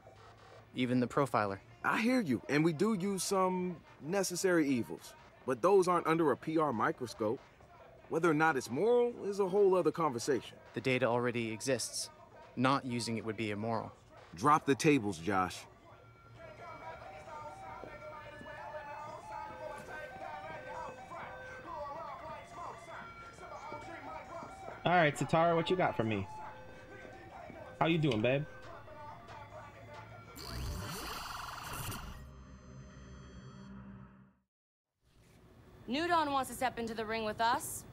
Even the profiler. I hear you, and we do use some necessary evils. But those aren't under a PR microscope. Whether or not it's moral is a whole other conversation. The data already exists. Not using it would be immoral. Drop the tables, Josh. All right, Sitara, what you got for me? How you doing, babe? New Dawn wants to step into the ring with us.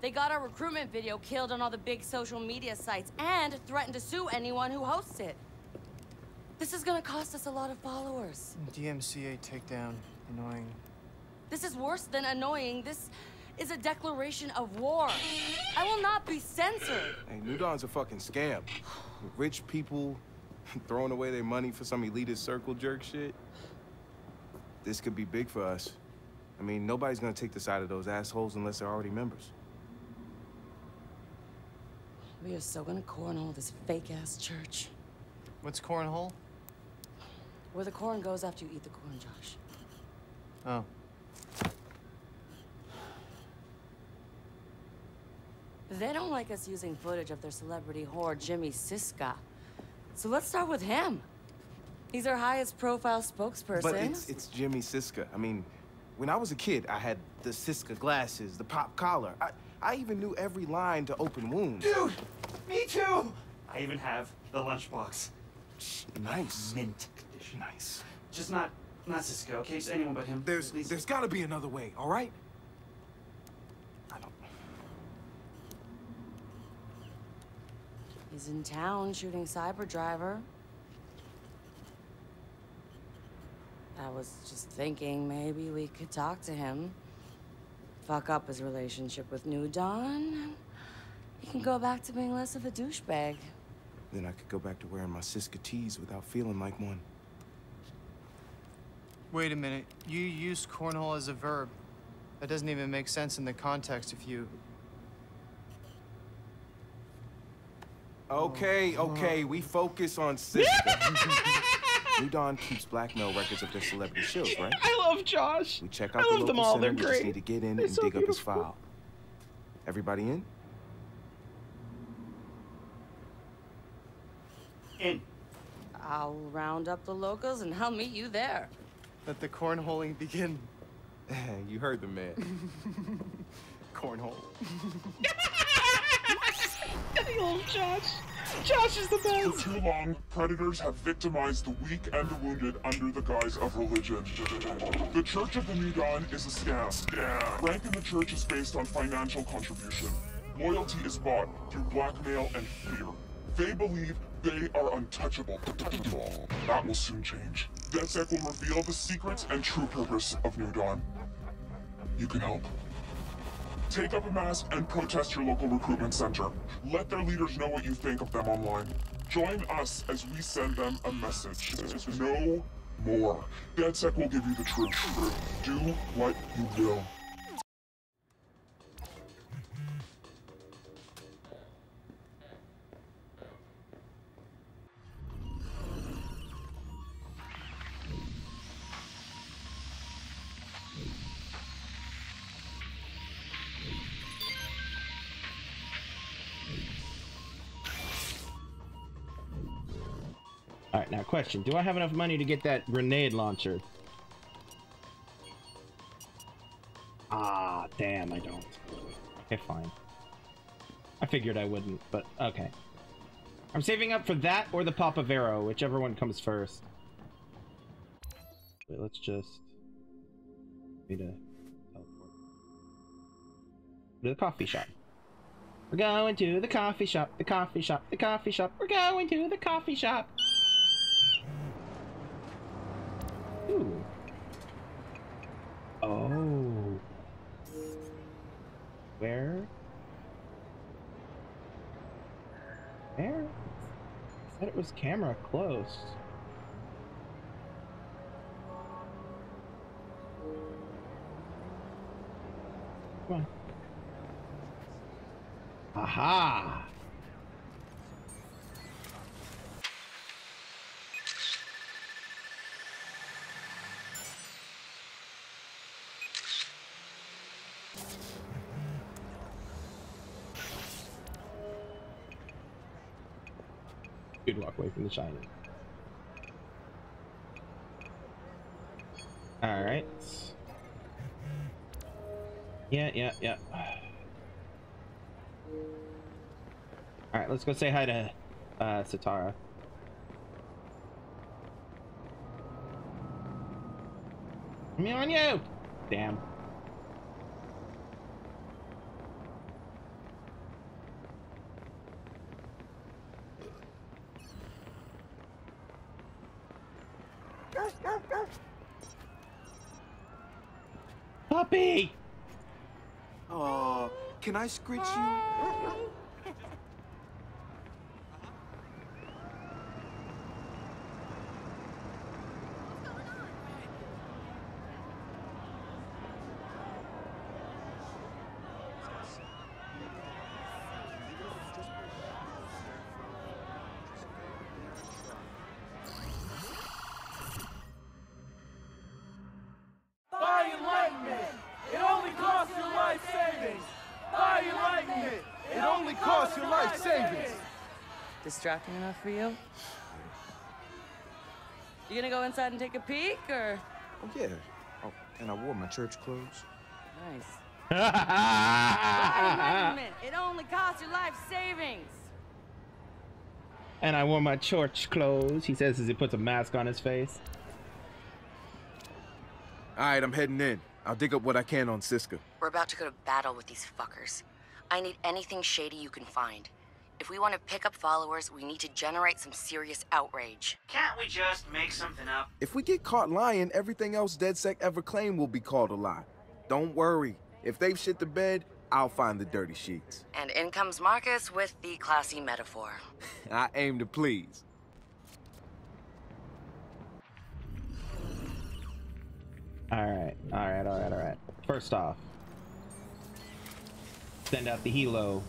They got our recruitment video killed on all the big social media sites and threatened to sue anyone who hosts it. This is gonna cost us a lot of followers. DMCA takedown. Annoying. This is worse than annoying. This is a declaration of war. I will not be censored. Hey, New Dawn's a fucking scam. Rich people [laughs] throwing away their money for some elitist circle jerk shit. This could be big for us. I mean, nobody's gonna take the side of those assholes unless they're already members. We are so gonna cornhole this fake ass church. What's cornhole? Where the corn goes after you eat the corn, Josh. Oh. They don't like us using footage of their celebrity whore, Jimmy Siska. So let's start with him. He's our highest profile spokesperson. But it's it's Jimmy Siska. I mean, when I was a kid, I had the Siska glasses, the pop collar. I, I even knew every line to open wounds. Dude, me too. I even have the lunchbox. Nice. Mint condition. Nice. Just not, not Siska, okay? Just anyone but him. There's there's gotta be another way, all right? I don't... He's in town shooting Cyber Driver. I was just thinking maybe we could talk to him. Fuck up his relationship with New Dawn. He can go back to being less of a douchebag. Then I could go back to wearing my Siska tees without feeling like one. Wait a minute. You used cornhole as a verb. That doesn't even make sense in the context if you. Okay, okay, we focus on Siska. [laughs] New Dawn keeps blackmail records of their celebrity shows, right? I love Josh. We check I out the love local them all. center. They're we just great. need to get in They're and so dig up his file. Everybody in? In. I'll round up the locals and I'll meet you there. Let the cornholing begin. [laughs] you heard the man. [laughs] Cornhole. [laughs] I love Josh. Josh is the best. For too long, predators have victimized the weak and the wounded under the guise of religion. The Church of the New Dawn is a scam. Scam. Rank in the church is based on financial contribution. Loyalty is bought through blackmail and fear. They believe they are untouchable. That will soon change. DedSec will reveal the secrets and true purpose of New Dawn. You can help. Take up a mask and protest your local recruitment center. Let their leaders know what you think of them online. Join us as we send them a message. No more. DedSec will give you the truth. Do what you will. Now question: Do I have enough money to get that grenade launcher? Ah, damn, I don't. Okay, fine. I figured I wouldn't, but okay. I'm saving up for that or the Papavero, whichever one comes first. Wait, let's just need to teleport to the coffee shop. We're going to the coffee shop, the coffee shop, the coffee shop. We're going to the coffee shop. Ooh. Oh. Where? Where? I Said it was camera close. Come on. Aha! Good walk away from the shiny. Alright. Yeah, yeah, yeah. Alright, let's go say hi to uh, Sitara. Me on you! Damn. Puppy! Oh, can I scritch you? Buy enlightenment! It only costs your life savings! Buy enlightenment! It only costs your life savings! Distracting enough for you? You gonna go inside and take a peek, or? Oh, yeah. Oh, and I wore my church clothes. Nice. [laughs] It only costs your life savings. And I wore my church clothes, he says as he puts a mask on his face. All right, I'm heading in. I'll dig up what I can on Siska. We're about to go to battle with these fuckers. I need anything shady you can find. If we want to pick up followers, we need to generate some serious outrage. Can't we just make something up? If we get caught lying, everything else DedSec ever claimed will be called a lie. Don't worry. If they've shit the bed, I'll find the dirty sheets. And in comes Marcus with the classy metaphor. [laughs] I aim to please. Alright, alright, alright, alright. First off, send out the helo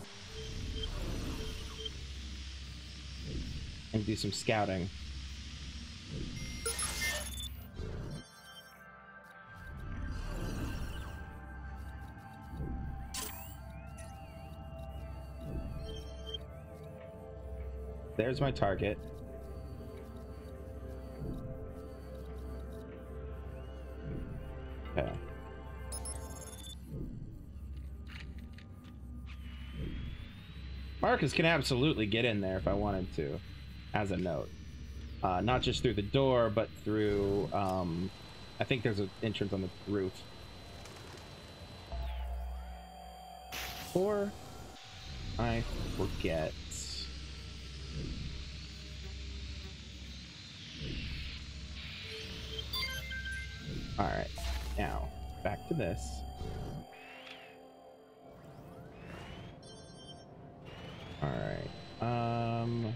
and do some scouting. There's my target. Okay. Marcus can absolutely get in there if I wanted to, as a note. Uh, not just through the door, but through, um, I think there's an entrance on the roof. Or I forget. Alright, now, back to this. Alright, um...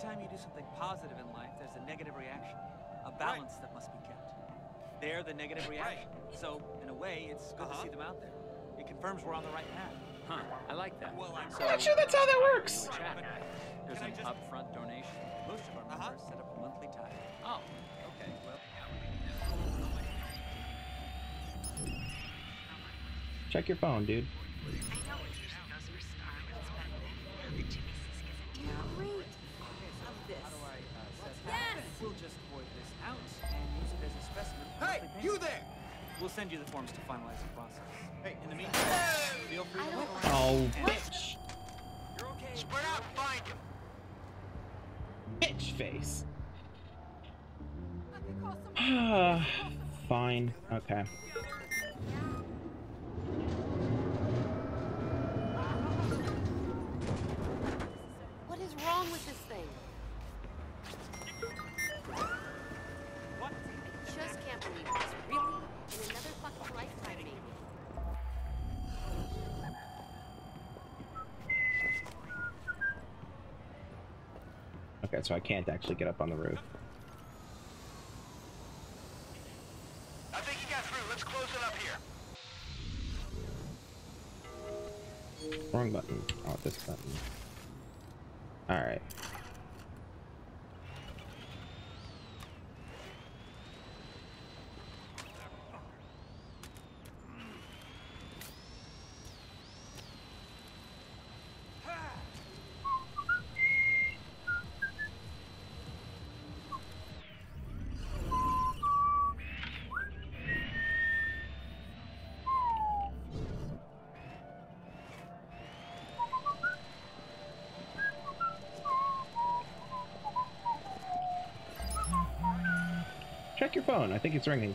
time you do something positive in life, there's a negative reaction. A balance that must be kept. They're the negative reaction. So, in a way, it's good to uh-huh. see them out there. It confirms we're on the right Check your phone, dude. We'll just void this out and use it as a specimen. Hey, you there! We'll send you the forms to finalize the process. Hey, in the meantime, feel free to look. Oh, bitch. You're okay. Spread out and find him. bitch face. [sighs] Fine. Okay. Wrong with this thing? What? I just can't believe this. Really? In another fucking lifetime, maybe. Okay, so I can't actually get up on the roof. I think you got through. Let's close it up here. Wrong button. Oh, this button. Alright. Your phone. I think it's ringing.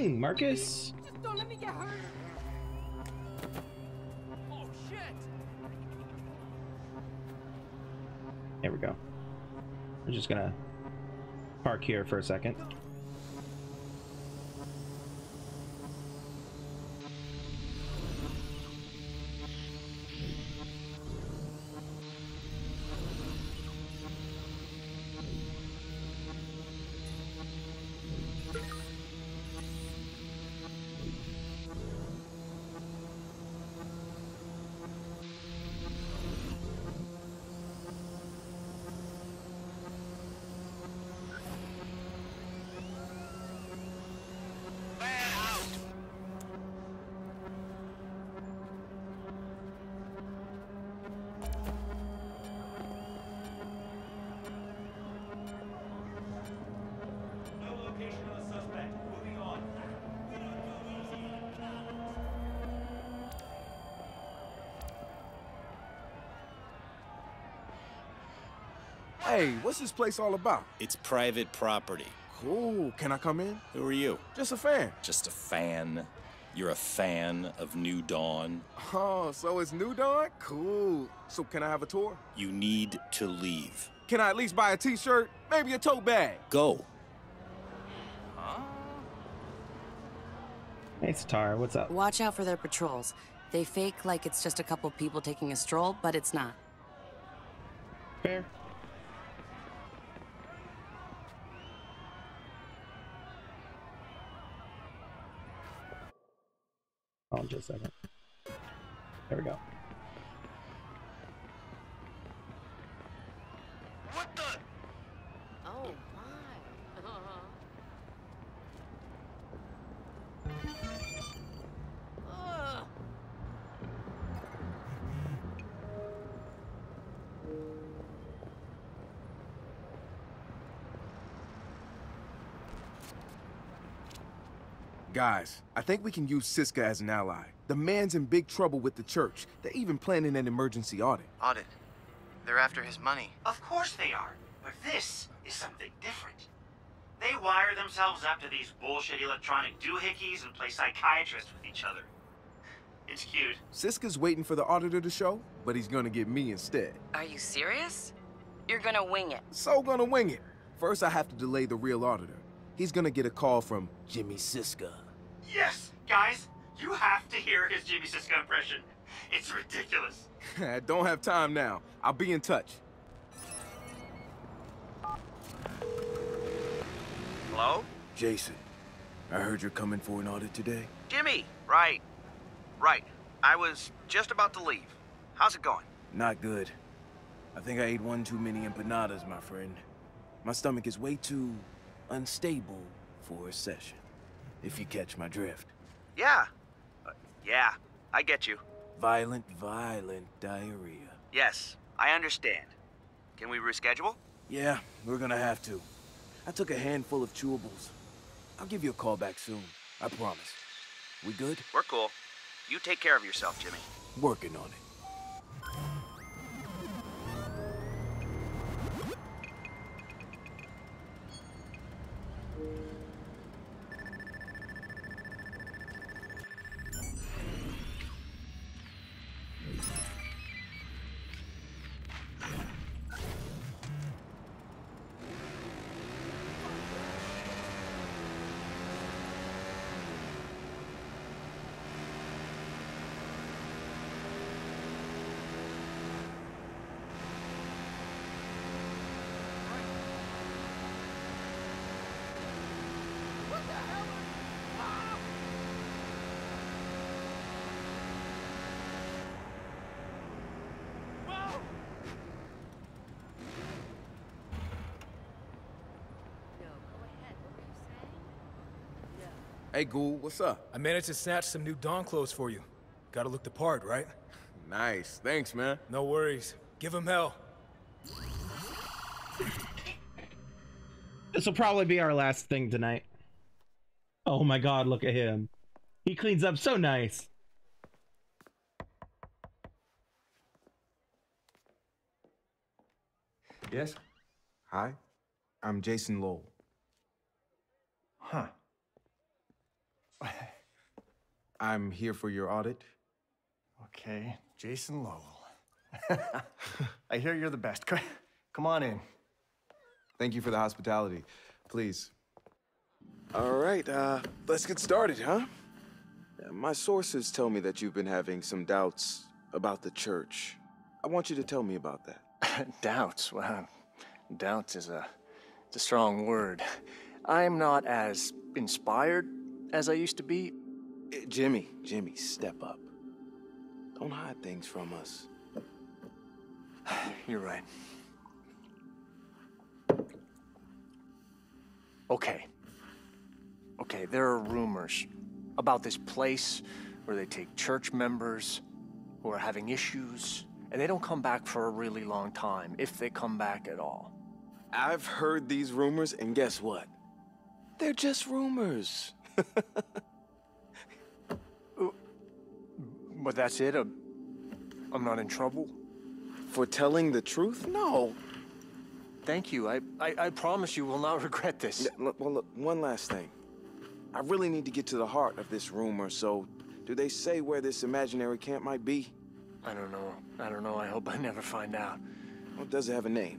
Thing, Marcus. Just don't let me get hurt. Oh shit! There we go. I'm just gonna park here for a second. Hey, what's this place all about? It's private property. Cool. Can I come in? Who are you? Just a fan. Just a fan. You're a fan of New Dawn. Oh, so it's New Dawn? Cool. So can I have a tour? You need to leave. Can I at least buy a t-shirt? Maybe a tote bag? Go. Hey, Sitara, what's up? Watch out for their patrols. They fake like it's just a couple people taking a stroll, but it's not. Fair. Hold on just a second. There we go. Guys, I think we can use Siska as an ally. The man's in big trouble with the church. They're even planning an emergency audit. Audit. They're after his money. Of course they are. But this is something different. They wire themselves up to these bullshit electronic doohickeys and play psychiatrist with each other. It's cute. Siska's waiting for the auditor to show, but he's gonna get me instead. Are you serious? You're gonna wing it. So gonna wing it. First, I have to delay the real auditor. He's gonna get a call from Jimmy Siska. Yes, guys, you have to hear his Jimmy Siska impression. It's ridiculous. [laughs] I don't have time now. I'll be in touch. Hello? Jason, I heard you're coming for an audit today. Jimmy! Right. Right. I was just about to leave. How's it going? Not good. I think I ate one too many empanadas, my friend. My stomach is way too unstable for a session, if you catch my drift. Yeah. Uh, yeah, I get you. Violent, violent diarrhea. Yes, I understand. Can we reschedule? Yeah, we're gonna have to. I took a handful of chewables. I'll give you a call back soon. I promise. We good? We're cool. You take care of yourself, Jimmy. Working on it. Hey, Ghoul, what's up? I managed to snatch some new Dawn clothes for you. Gotta look the part, right? Nice. Thanks, man. No worries. Give him hell. This will probably be our last thing tonight. Oh my god, look at him. He cleans up so nice. Yes? Hi, I'm Jason Lowell. Huh. I'm here for your audit. Okay, Jason Lowell. [laughs] I hear you're the best. Come on in. Thank you for the hospitality. Please. All right, uh, let's get started, huh? Uh, My sources tell me that you've been having some doubts about the church. I want you to tell me about that. [laughs] doubts. Well, doubts is a, it's a strong word. I'm not as inspired as I used to be. Uh, Jimmy, Jimmy, step up. Don't hide things from us. [sighs] You're right. Okay. Okay, there are rumors about this place where they take church members who are having issues, and they don't come back for a really long time, if they come back at all. I've heard these rumors, and guess what? They're just rumors. [laughs] But that's it? I'm, I'm not in trouble? For telling the truth? No. Thank you. I, I, I promise you will not [laughs] regret this. Well, look, one last thing. I really need to get to the heart of this rumor, so do they say where this imaginary camp might be? I don't know. I don't know. I hope I never find out. Well, does it have a name?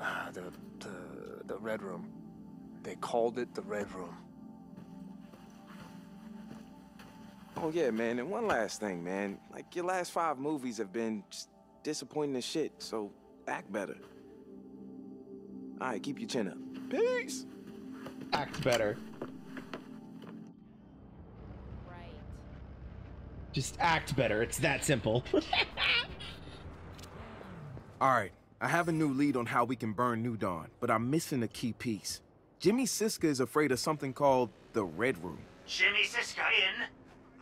Ah, the, the, the Red Room. They called it the Red Room. Oh, yeah, man. And one last thing, man. Like, your last five movies have been just disappointing as shit, so act better. All right, keep your chin up. Peace. Act better. Just act better. It's that simple. [laughs] All right, I have a new lead on how we can burn New Dawn, but I'm missing a key piece. Jimmy Siska is afraid of something called the Red Room. Jimmy Siska in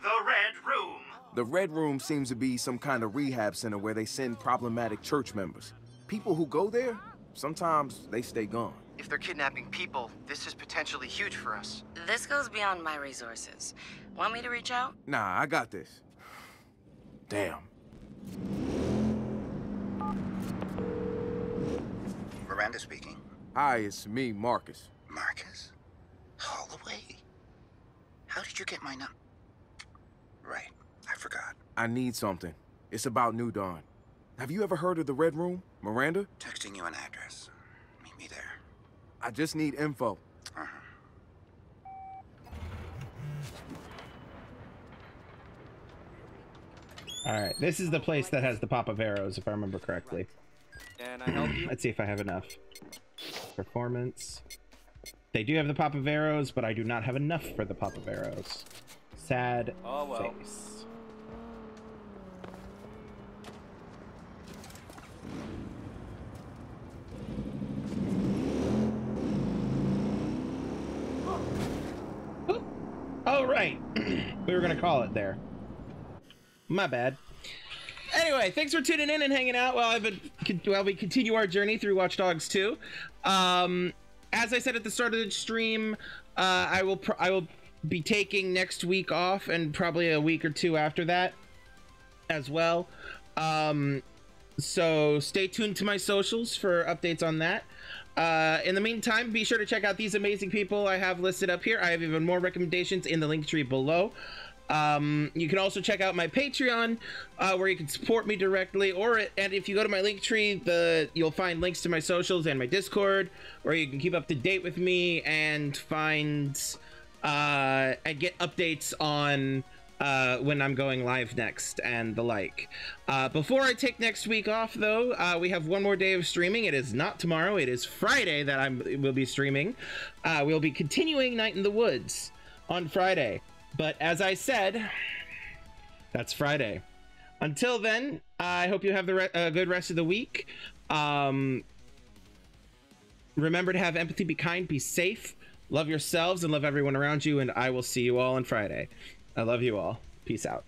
the Red Room. The Red Room seems to be some kind of rehab center where they send problematic church members. People who go there, sometimes they stay gone. If they're kidnapping people, this is potentially huge for us. This goes beyond my resources. Want me to reach out? Nah, I got this. Damn. Miranda speaking. Hi, it's me, Marcus. Marcus? Holloway? How did you get my num... Right, I. I need something. It's about New Dawn. Have you ever heard of the Red Room, Miranda? Texting you an address. Meet me there. I just need info. Uh-huh. All right, this is the place that has the pop of arrows, if I remember correctly. Can I help you? Let's see if I have enough. Performance. They do have the pop of arrows, but I do not have enough for the pop of arrows. Sad Oh, well. face. Oh, right. we were going to call it there. My bad. Anyway, thanks for tuning in and hanging out while I've been while we continue our journey through Watch Dogs 2. Um, as I said at the start of the stream, uh, I will I will be taking next week off and probably a week or two after that as well. Um, so stay tuned to my socials for updates on that. Uh, in the meantime, be sure to check out these amazing people I have listed up here. I have even more recommendations in the link tree below. Um, you can also check out my Patreon, uh, where you can support me directly, or and if you go to my link tree, the you'll find links to my socials and my Discord, where you can keep up to date with me and find uh, and get updates on uh, when I'm going live next and the like. Uh, before I take next week off, though, uh, we have one more day of streaming. It is not tomorrow; it is Friday that I will be streaming. Uh, we'll be continuing Night in the Woods on Friday. But as I said, that's Friday. Until then, I hope you have the re- a good rest of the week. Um, remember to have empathy, be kind, be safe, love yourselves, and love everyone around you. And I will see you all on Friday. I love you all. Peace out.